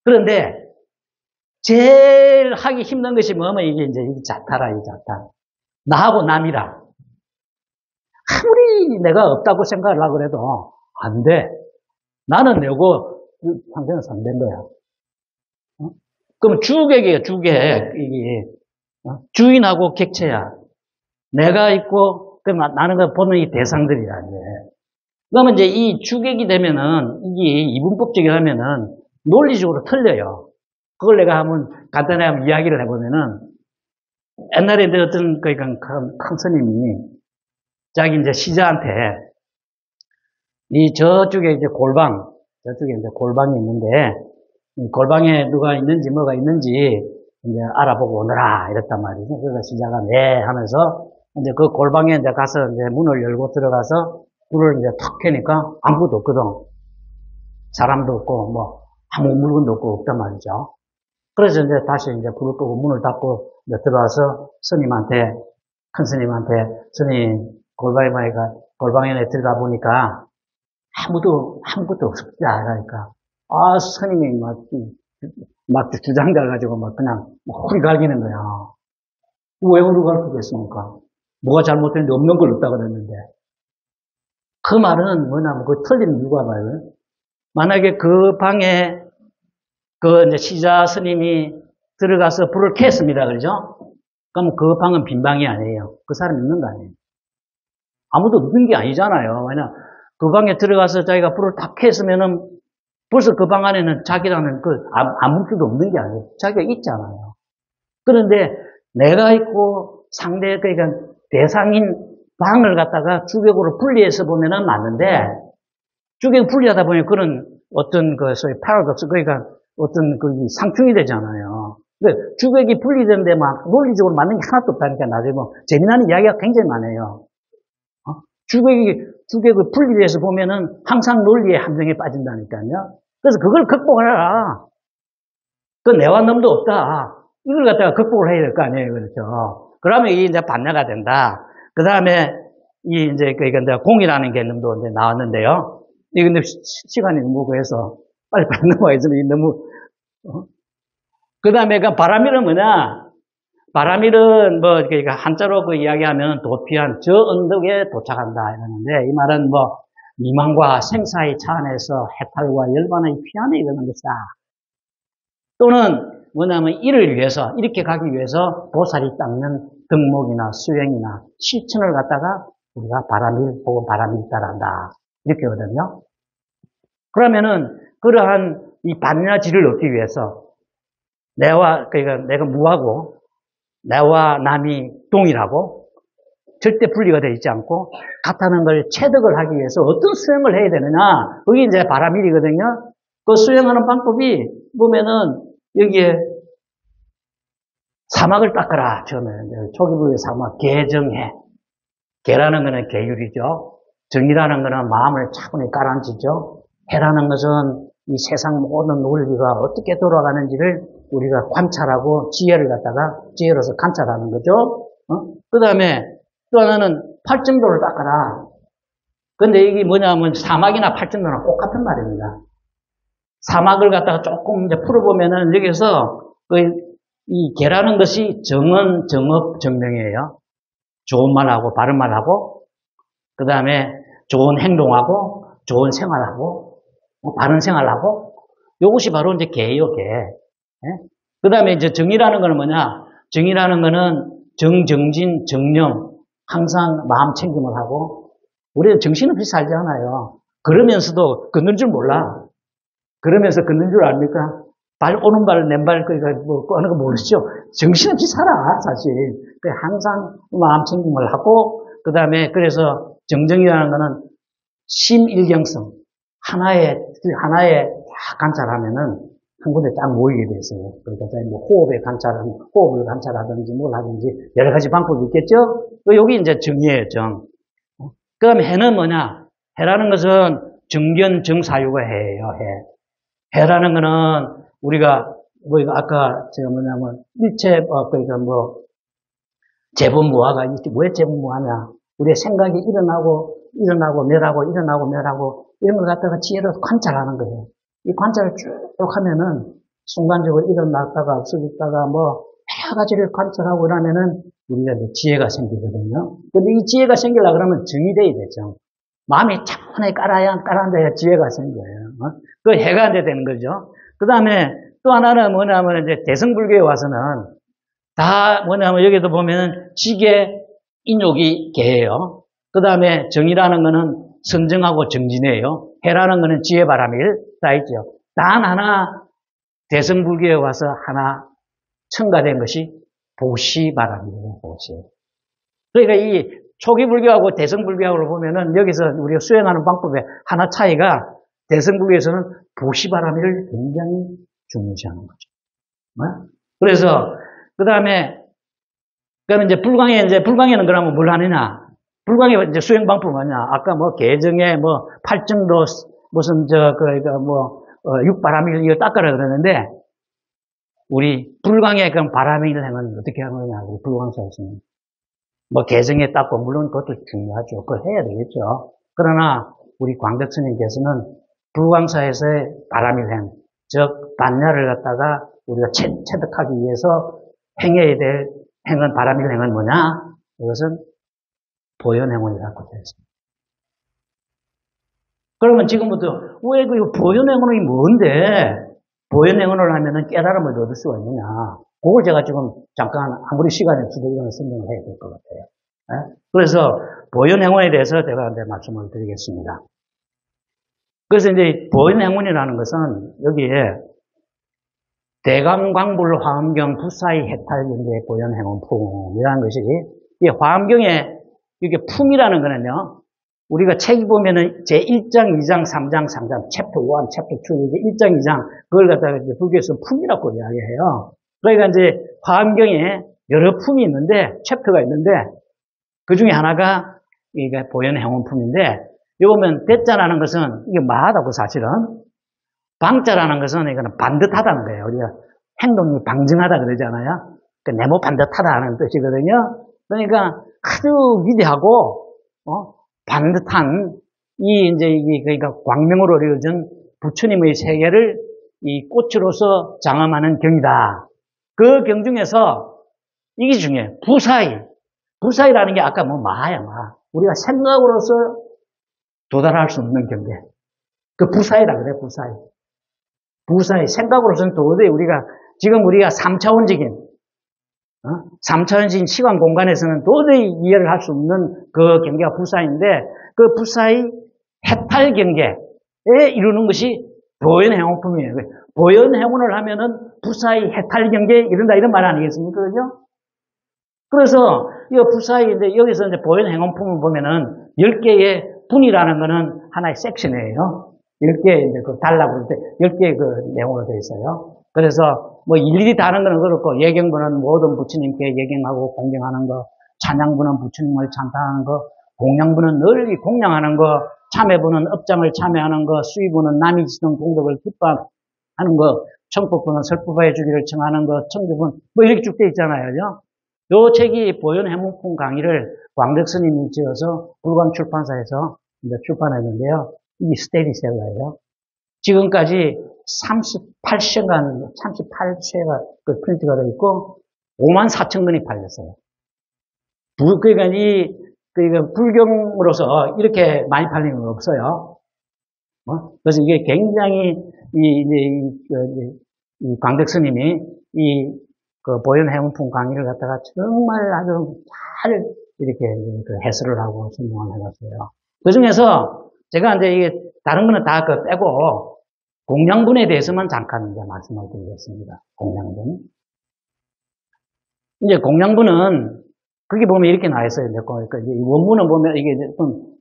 그런데 제일 하기 힘든 것이 뭐면 이게 이제 자타라, 이 자타. 나하고 남이라. 아무리 내가 없다고 생각을 하고 그래도 안 돼. 나는 내고 상대는 상대인 거야. 어? 그럼 주객이에요, 주객. 이게 어? 주인하고 객체야. 내가 있고 그럼 나는 그 보는 이 대상들이라 이제. 그러면 이제 이 주객이 되면은 이게 이분법적이 하면은 논리적으로 틀려요. 그걸 내가 한번 간단하게 한번 이야기를 해보면은 옛날에 어떤 그러니까 큰 스님이 자기 이제 시자한테 이 저쪽에 이제 골방, 저쪽에 이제 골방이 있는데, 골방에 누가 있는지 뭐가 있는지 이제 알아보고 오너라 이랬단 말이죠. 그래서 시자가 네 하면서 이제 그 골방에 이제 가서 이제 문을 열고 들어가서 불을 이제 탁 켜니까 아무것도 없거든. 사람도 없고 뭐 아무 물건도 없고 없단 말이죠. 그래서 이제 다시 이제 불을 끄고 문을 닫고 들어와서 스님한테 큰 스님한테 스님 골방에 마이가 골방에 들어가 보니까 아무도, 아무것도 없었다. 그러니까. 아, 스님이 막, 막 주장 가가지고 막 그냥 허리 갈기는 거야. 왜 허리 갈기겠습니까? 뭐가 잘못됐는데 없는 걸 없다 그랬는데. 그 말은 뭐냐면 그 틀린 이유가 봐요. 만약에 그 방에 그 이제 시자 스님이 들어가서 불을 켰습니다. 그러죠? 그럼 그 방은 빈 방이 아니에요. 그 사람 있는 거 아니에요. 아무도 없는 게 아니잖아요. 왜냐 그 방에 들어가서 자기가 불을 다 켰으면은 벌써 그 방 안에는 자기라는 그 아무것도 없는 게 아니에요. 자기가 있잖아요. 그런데 내가 있고 상대 그러니까 대상인 방을 갖다가 주객으로 분리해서 보면은 맞는데 주객 분리하다 보니 그런 어떤 그 소위 파라독스 그러니까 어떤 그 상충이 되잖아요. 주객이 분리되는데 막 논리적으로 맞는 게 하나도 없다니까 나중에 뭐 재미나는 이야기가 굉장히 많아요. 어? 주객이 주객을 분리해서 보면은 항상 논리의 함정에 빠진다니까요. 그래서 그걸 극복하라. 그 내와 놈도 없다. 이걸 갖다가 극복을 해야 될 거 아니에요. 그렇죠. 그러면 이게 이제 반야가 된다. 그 다음에 이 이제 그러니까 이제 공이라는 개념도 이제 나왔는데요. 이 근데 시 간이 너무 그해서 빨리빨리 넘어가야지. 너무, 어? 그 다음에 그 바람이는 뭐냐? 바람일은 뭐 그러니까 한자로 그 이야기하면 도피한 저 언덕에 도착한다 이러는데 이 말은 뭐 미망과 생사의 차 안에서 해탈과 열반의 피안에 이르는 것이다. 또는 뭐냐면 이를 위해서 이렇게 가기 위해서 보살이 닦는 등목이나 수행이나 실천을 갖다가 우리가 바람일 혹은 바람일 따라한다 이렇게 하거든요. 그러면은 그러한 이 반야지를 얻기 위해서 내와 그러니까 내가 무하고 내와 남이 동일하고 절대 분리가 되어 있지 않고 같다는 걸 체득을 하기 위해서 어떤 수행을 해야 되느냐 그게 이제 바라밀이거든요. 그 수행하는 방법이 보면은 여기에 사막을 닦아라 처음에. 초기부의 사막 개정해. 개라는 것은 계율이죠. 정이라는 것은 마음을 차분히 깔아앉히죠. 해라는 것은 이 세상 모든 논리가 어떻게 돌아가는지를 우리가 관찰하고 지혜를 갖다가 지혜로서 관찰하는 거죠. 어? 그 다음에 또 하나는 팔정도를 닦아라. 근데 이게 뭐냐면 사막이나 팔정도는 똑같은 말입니다. 사막을 갖다가 조금 이제 풀어보면은 여기서 그 이 개라는 것이 정은, 정업, 정명이에요. 좋은 말하고 바른 말하고 그 다음에 좋은 행동하고 좋은 생활하고 뭐 바른 생활하고 이것이 바로 이제 개예요, 개. 예? 그 다음에 이제 정이라는 거는 뭐냐? 정이라는 거는 정정진, 정념, 항상 마음 챙김을 하고, 우리는 정신없이 살지 않아요. 그러면서도 걷는 줄 몰라. 그러면서 걷는 줄 압니까? 발, 오는 발, 맨발, 그러니까 뭐, 하는 거 모르죠? 정신없이 살아, 사실. 항상 마음 챙김을 하고, 그 다음에 그래서 정정이라는 거는 심일경성. 하나의, 하나의 다 관찰하면은 한 군데 딱 모이게 돼서 그러니까 뭐 호흡에 관찰은 호흡을 관찰하든지 뭘 하든지 여러 가지 방법이 있겠죠. 그 여기 이제 정이에요 정. 그럼 해는 뭐냐? 해라는 것은 정견 정사유가 해예요 해. 해라는 거는 우리가 뭐 이거 아까 제가 뭐냐면 일체 어 그러니까 뭐 재본무화가 왜 재본무화냐? 우리의 생각이 일어나고 일어나고 멸하고 일어나고 멸하고 이런 걸 갖다가 지혜로 관찰하는 거예요. 이 관찰을 쭉 하면은 순간적으로 일어났다가 없어졌다가 뭐 여러 가지를 관찰하고 그러면은 우리가 지혜가 생기거든요. 근데 이 지혜가 생기려 그러면 정이 돼야 되죠. 마음이 차분하게 깔아야, 깔아야 지혜가 생겨요. 어? 그 해가 안 되는 거죠. 그 다음에 또 하나는 뭐냐면 이제 대성불교에 와서는 다 뭐냐면 여기도 보면 지계, 인욕이 개예요. 그 다음에 정이라는 거는 선정하고 정진이에요. 해라는 거는 지혜 바람일 다 있죠. 단 하나 대성불교에 와서 하나 첨가된 것이 보시 바람이에요. 보시. 그러니까 이 초기 불교하고 대성 불교하고 보면은 여기서 우리가 수행하는 방법에 하나 차이가 대성 불교에서는 보시 바람이를 굉장히 중요시하는 거죠. 어? 그래서 그 다음에 그러면 이제 불광에 이제 불광에는 그러면 뭘 하느냐? 불광의 이제 수행 방법 뭐냐? 아까 뭐 개정에 뭐 팔정도 무슨 저 그러니까 뭐 어, 육바람일 이거 닦아라 그러는데 우리 불광의 그런 바람일 행은 어떻게 하는 거냐? 우리 불광사에서는 뭐 개정에 닦고 물론 그것도 중요하죠. 그걸 해야 되겠죠. 그러나 우리 광덕 스님께서는 불광사에서의 바람일 행, 즉 반야를 갖다가 우리가 체득하기 위해서 행해야 될 행은 바람일 행은 뭐냐? 이것은 보현행원이라고 되어 있습니다. 그러면 지금부터 왜 그 보현행원이 뭔데 보현행원을 하면은 깨달음을 얻을 수가 있느냐? 그걸 제가 지금 잠깐 아무리 시간이 없어도 설명을 해야 될 것 같아요. 네? 그래서 보현행원에 대해서 제가 이제 말씀을 드리겠습니다. 그래서 이제 보현행원이라는 것은 여기에 대감광불 화엄경 부사의 해탈경계 보현행원 품이라는 것이 이 화엄경에 이게 품이라는 거는요. 우리가 책이 보면은 제 1장, 2장, 3장, 3장, 챕터 1, 챕터 2, 이게 1장, 2장, 그걸 갖다가 이제 불교에서 품이라고 이야기해요. 그러니까 이제 화엄경에 여러 품이 있는데, 챕터가 있는데, 그 중에 하나가 이게 보현행원품인데, 이 보면 대자라는 것은 이게 마하다고 사실은. 방자라는 것은 이거는 반듯하다는 거예요. 우리가 행동이 방증하다 그러잖아요. 그 네모 반듯하다는 뜻이거든요. 그러니까 아주 위대하고 어? 반듯한 이 이제 이 그러니까 광명으로 이루어진 부처님의 세계를 이 꽃으로서 장엄하는 경이다. 그 경 중에서 이게 중요해요. 부사이. 부사이라는 게 아까 뭐 마야 마. 우리가 생각으로서 도달할 수 없는 경계. 그 부사이라 그래 부사이. 부사이 생각으로서는 도저히 우리가 지금 우리가 3차원적인 3차원적인 어? 시간 공간에서는 도저히 이해를 할 수 없는 그 경계가 불사인데 그 불사의 해탈 경계, 이루는 것이 보현 행운품이에요. 보현 행운을 하면은 부사의 해탈 경계에 이른다 이런 말 아니겠습니까? 그죠? 그래서 이 부사의 이제 여기서 이제 보현 행운품을 보면은 10개의 분이라는 거는 하나의 섹션이에요. 10개 이제 그 달라고 할때 10개의 그 내용으로 되어 있어요. 그래서 뭐 일일이 다른 거는 그렇고 예경부는 모든 부처님께 예경하고 공경하는 거, 찬양부는 부처님을 찬양하는 거, 공양부는 널리 공양하는 거, 참회부는 업장을 참회하는 것, 수의부는 남이 지던 공덕을 기뻐하는 것, 청법부는 설법해 주기를 청하는 것, 청주부는 뭐 이렇게 쭉 돼 있잖아요. 요 책이 보현 해문품 강의를 광덕 스님이 지어서 불광 출판사에서 출판했는데요. 이 스테디셀러예요. 지금까지 38시간, 38채가 그 프린트가 되어 있고 5만 4천 건이 팔렸어요. 그러니까 이 그러니까 불경으로서 이렇게 많이 팔리는 건 없어요. 어? 그래서 이게 굉장히 이, 이, 그, 이 광백 스님이 이 그 보현 해운품 강의를 갖다가 정말 아주 잘 이렇게 그 해설을 하고 설명을 해놨어요. 그 중에서 제가 이제 이게 다른 거는 다 그 빼고 공양분에 대해서만 잠깐 이제 말씀을 드리겠습니다. 공양분. 이제 공양분은 거기 보면 이렇게 나와 있어요. 그러니까 이 원문을 보면 이게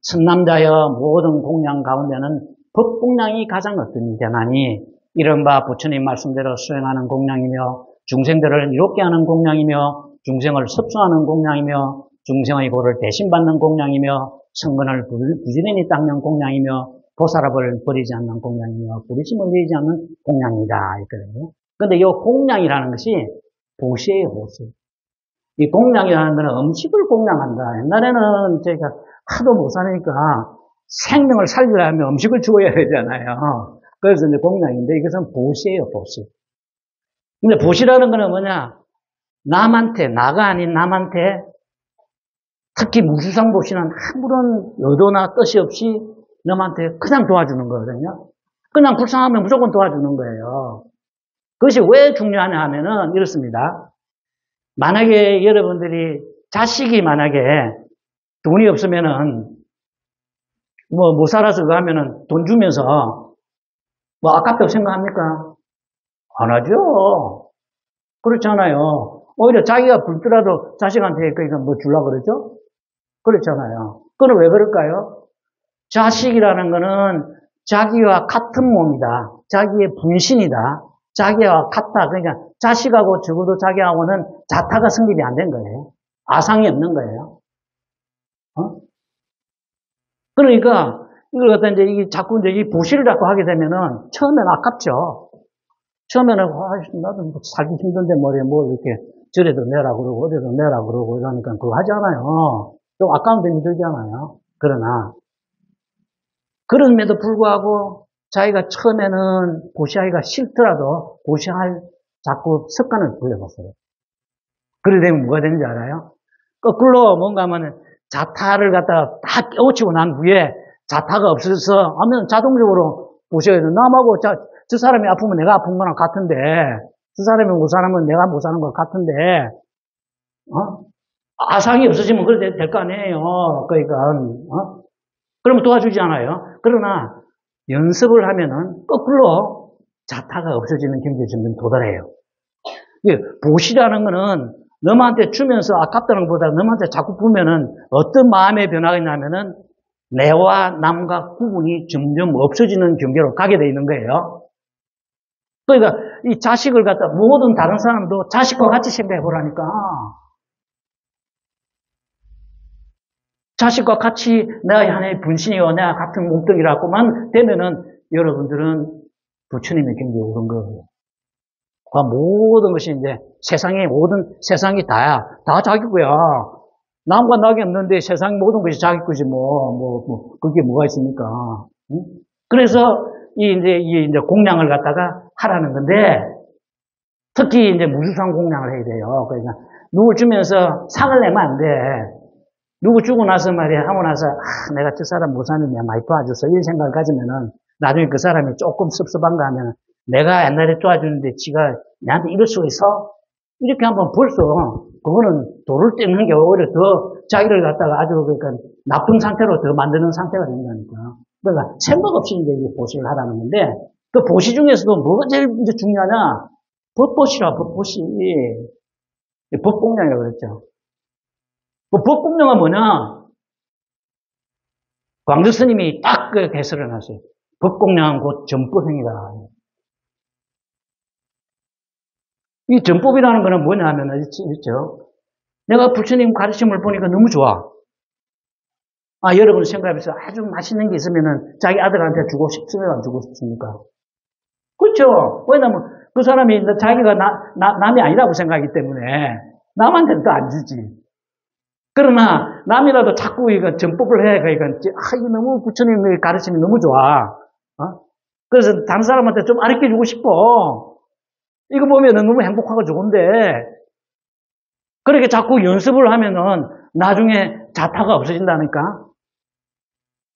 천남자여 모든 공양 가운데는 법공양이 가장 어떤 대나니 이른바 부처님 말씀대로 수행하는 공양이며 중생들을 이롭게 하는 공양이며 중생을 섭수하는 공양이며 중생의 보를 대신받는 공양이며 성근을 부지런히 닦는 공양이며 보살압을 버리지 않는 공양이며 부리심을 내지 않는 공양이다. 이거든요. 근데 이 공양이라는 것이 보시예요, 보시. 이 공양이라는 거는 음식을 공양한다. 옛날에는 제가 하도 못 사니까 생명을 살리려면 음식을 주어야 되잖아요. 그래서 이제 공양인데 이것은 보시예요, 보시. 근데 보시라는 거는 뭐냐? 남한테, 나가 아닌 남한테 특히 무수상 보시는 아무런 의도나 뜻이 없이 남한테 그냥 도와주는 거거든요. 그냥 불쌍하면 무조건 도와주는 거예요. 그것이 왜 중요하냐 하면은 이렇습니다. 만약에 여러분들이 자식이 만약에 돈이 없으면은 뭐 못 살아서 그 하면은 돈 주면서 뭐 아깝다고 생각합니까? 안 하죠. 그렇잖아요. 오히려 자기가 굶더라도 자식한테 그러니까 뭐 주려고 그러죠? 그렇잖아요. 그건 왜 그럴까요? 자식이라는 거는 자기와 같은 몸이다. 자기의 분신이다. 자기와 같다. 그러니까 자식하고 적어도 자기하고는 자타가 성립이 안 된 거예요. 아상이 없는 거예요. 어? 그러니까 이걸 갖다 이제 이게 자꾸 이제 이 보시를 자꾸 하게 되면은 처음엔 아깝죠. 처음에는 와, 나도 뭐 살기 힘든데 뭐래 뭐 이렇게 저래도 내라 그러고 어디도 내라 그러고 이러니까 그거 하잖아요. 좀 아까운 데 들잖아요. 그러나 그럼에도 불구하고 자기가 처음에는 고시하기가 싫더라도 고시할 자꾸 습관을 불려봤어요. 그래 되면 뭐가 되는지 알아요? 거꾸로 뭔가 하면 자타를 갖다가 다 깨우치고 난 후에 자타가 없어서 하면 자동적으로 보셔야 돼요. 남하고 자, 저 사람이 아프면 내가 아픈 거랑 같은데 저 사람이 못 사는 내가 못 사는 것 같은데 어? 아상이 없어지면 그래 될 거 아니에요. 그러니까 어? 그러면 도와주지 않아요. 그러나 연습을 하면은 거꾸로 자타가 없어지는 경지에 점점 도달해요. 보시라는 거는 너한테 주면서 아깝다는 것보다 너한테 자꾸 보면은 어떤 마음의 변화가 있냐면은 내와 남과 구분이 점점 없어지는 경계로 가게 돼 있는 거예요. 그러니까 이 자식을 갖다 모든 다른 사람도 자식과 같이 생각해 보라니까. 자식과 같이 내가 하나의 분신이요, 내가 같은 목적이라고만 되면은 여러분들은 부처님의 경지에 오른 거예요. 그 모든 것이 이제 세상의 모든 세상이 다야. 다 자기고야. 남과 낙이 없는데 세상 모든 것이 자기 것이 뭐, 뭐, 뭐, 그게 뭐가 있습니까? 응? 그래서 이 이제, 이 이제 공양을 갖다가 하라는 건데, 특히 이제 무수상 공양을 해야 돼요. 그러니까 누굴 주면서 상을 내면 안 돼. 누구 주고 나서 말이야, 하고 나서, 아, 내가 저 사람 못 사는데 많이 도와줘서 이런 생각을 가지면은 나중에 그 사람이 조금 섭섭한가 하면 내가 옛날에 도와주는데 지가 나한테 이럴 수가 있어? 이렇게 한번 벌써 그거는 돌을 떼는 게 오히려 더 자기를 갖다가 아주 그러니까 나쁜 상태로 더 만드는 상태가 된다니까. 그러니까 생각 없이 이제 보시를 하라는 건데, 그 보시 중에서도 뭐가 제일 이제 중요하냐? 법보시라, 법보시. 법공량이라고 그랬죠. 그 법공량은 뭐냐? 광주 스님이 딱 그 개설을 하세요. 법공량은 곧 전법행위다. 이 전법이라는 거는 뭐냐 하면, 있죠. 내가 부처님 가르침을 보니까 너무 좋아. 아, 여러분 생각해보세요. 아주 맛있는 게 있으면은 자기 아들한테 주고 싶으면 안 주고 싶습니까? 그렇죠. 왜냐면 그 사람이 자기가 나, 나, 남이 아니라고 생각하기 때문에 남한테는 또 안 주지. 그러나 남이라도 자꾸 이거 전법을 해. 그러니까 아, 이거 너무 부처님의 가르침이 너무 좋아. 어? 그래서 다른 사람한테 좀 가르쳐 주고 싶어. 이거 보면 너무 행복하고 좋은데 그렇게 자꾸 연습을 하면은 나중에 자타가 없어진다니까.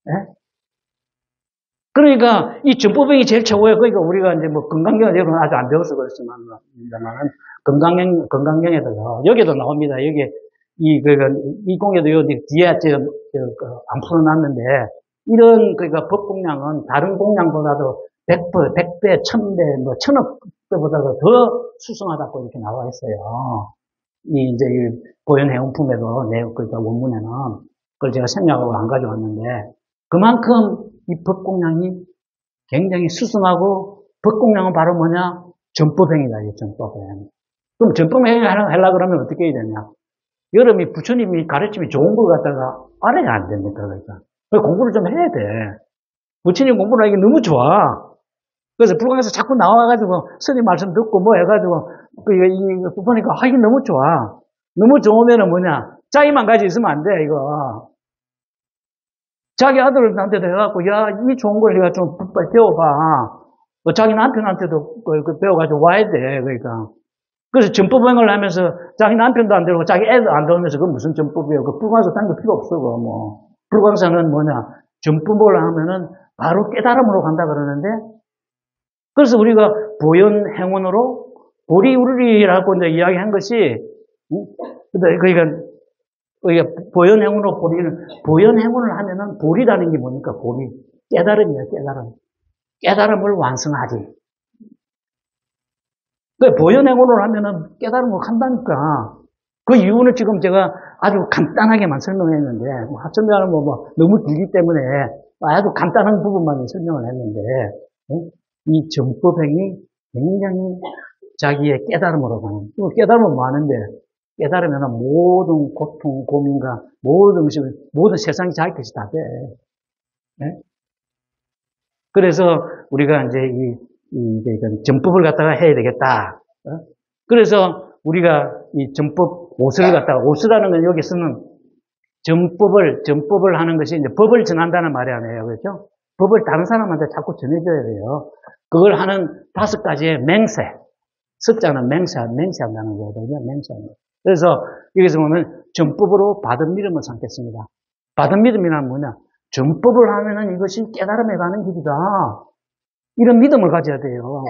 예? 그러니까 이 전법행이 제일 최고예요. 그러니까 우리가 이제 뭐 건강경 여러분 아직 안 배워서 그렇지만 건강경 건강경에도 여기도 나옵니다. 여기 이 그러니까 이 공에도 여기 뒤에 저, 저, 안 풀어놨는데 이런 그러니까 법 공량은 다른 공량보다도 100배, 100배, 1000배, 뭐 천억 배보다도 더 수승하다고 이렇게 나와 있어요. 이 이제 이 보현 해운품에도 내 그러니까 원문에는 그걸 제가 생략하고 안 가져왔는데 그만큼 이 법공량이 굉장히 수승하고 법공량은 바로 뭐냐? 전법행위다, 이 전법행. 그럼 전법행위 하려고 그러면 어떻게 해야 되냐? 여러분이 부처님이 가르침이 좋은 걸 갖다가 알아야 안 됩니까? 그러니까. 공부를 좀 해야 돼. 부처님 공부를 하기 너무 좋아. 그래서 불광에서 자꾸 나와가지고 스님 말씀 듣고 뭐 해가지고 그 이거 보니까 하기 너무 좋아. 너무 좋으면은 뭐냐? 자기만 가지고 있으면 안 돼, 이거. 자기 아들한테도 해갖고, 야, 이 좋은 걸 네가 좀 배워봐. 뭐 자기 남편한테도 그, 그 배워가지고 와야 돼, 그러니까. 그래서 전법행을 하면서 자기 남편도 안 되고 자기 애도 안 되면서 그 무슨 전법이에요. 그 불광사 다는 거 필요 없어, 그 뭐. 불광사는 뭐냐? 전법을 하면은 바로 깨달음으로 간다 그러는데, 그래서 우리가 보현 행운으로 보리우리라고 이제 이야기한 것이, 그러니까 우리가 보현 행운으로 보리는, 보현 행운을 하면은 보리라는 게 뭡니까? 보리. 깨달음이에요, 깨달음. 깨달음을 완성하지. 그 보현행운을 하면은 깨달음을 한다니까. 그 이유는 지금 제가 아주 간단하게만 설명했는데, 뭐 합천명은 뭐, 뭐, 너무 길기 때문에 아주 간단한 부분만 설명을 했는데, 이 정법행이 굉장히 자기의 깨달음으로 가는, 깨달음은 많은데, 깨달으면 모든 고통, 고민과 모든 것이, 모든 세상이 자기 것이 다 돼. 네? 그래서 우리가 이제 이, 이, 전법을 갖다가 해야 되겠다. 어? 그래서 우리가 이 전법 옷을 갖다가 옷이라는 건 여기 쓰는 전법을 전법을 하는 것이 이제 법을 전한다는 말이 아니에요, 그렇죠? 법을 다른 사람한테 자꾸 전해줘야 돼요. 그걸 하는 다섯 가지의 맹세. 숫자는 맹세, 맹세한다는 거거든요. 맹세하는 거. 그래서 여기서 보면 정법으로 받은 믿음을 삼겠습니다. 받은 믿음이란 뭐냐? 정법을 하면은 이것이 깨달음에 가는 길이다. 이런 믿음을 가져야 돼요.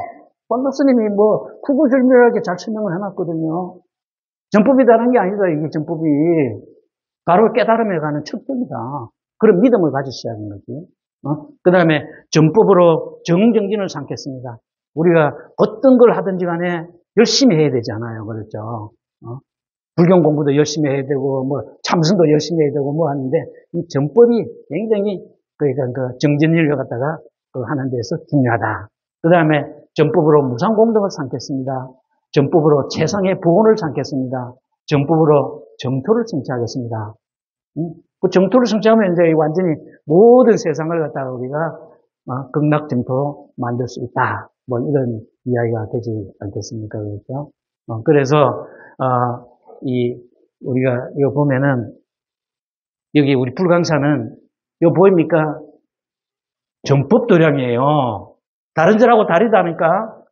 권도 스님이 뭐 구구절절하게 잘 설명을 해놨거든요. 정법이다는 게 아니다. 이게 정법이 바로 깨달음에 가는 척도입니다. 그런 믿음을 가지셔야 하는 거지. 어? 그 다음에 정법으로 정정진을 삼겠습니다. 우리가 어떤 걸 하든지 간에 열심히 해야 되잖아요. 그렇죠? 어? 불경 공부도 열심히 해야 되고, 뭐, 참선도 열심히 해야 되고, 뭐 하는데, 이 정법이 굉장히, 그러니까 그 정진일을 갖다가 그 하는 데서 중요하다. 그 다음에 정법으로 무상공덕을 삼겠습니다. 정법으로 최상의 보온을 삼겠습니다. 정법으로 정토를 성취하겠습니다. 그 정토를 성취하면 이제 완전히 모든 세상을 갖다가 우리가 어, 극락 정토 만들 수 있다. 뭐 이런 이야기가 되지 않겠습니까? 그렇죠? 어, 그래서, 어, 이 우리가 이거 보면은 여기 우리 불강사는 이거 보입니까? 전법 도량이에요. 다른 절하고 다르다니까.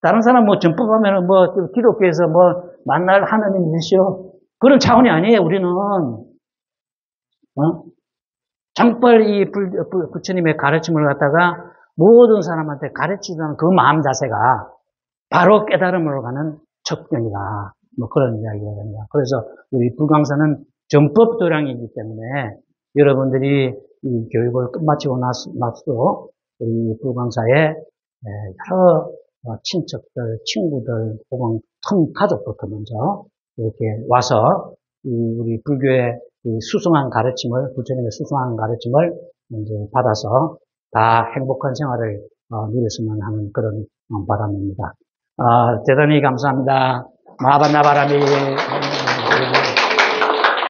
다른 사람 뭐 전법 하면은 뭐 기독교에서 뭐 만날 하나님 이시오 그런 차원이 아니에요. 우리는 어? 정말 이 부처님의 가르침을 갖다가 모든 사람한테 가르치는 그 마음 자세가 바로 깨달음으로 가는 척경이다. 뭐 그런 이야기가 됩니다. 그래서 우리 불광사는 정법 도량이기 때문에 여러분들이 이 교육을 끝마치고 나서도 우리 불광사에 여러 어, 친척들, 친구들, 혹은 큰 가족부터 먼저 이렇게 와서 우리 불교의 수승한 가르침을, 부처님의 수승한 가르침을 이제 받아서 다 행복한 생활을 어, 누렸으면 하는 그런 어, 바람입니다. 대단히 감사합니다. 마바나바람이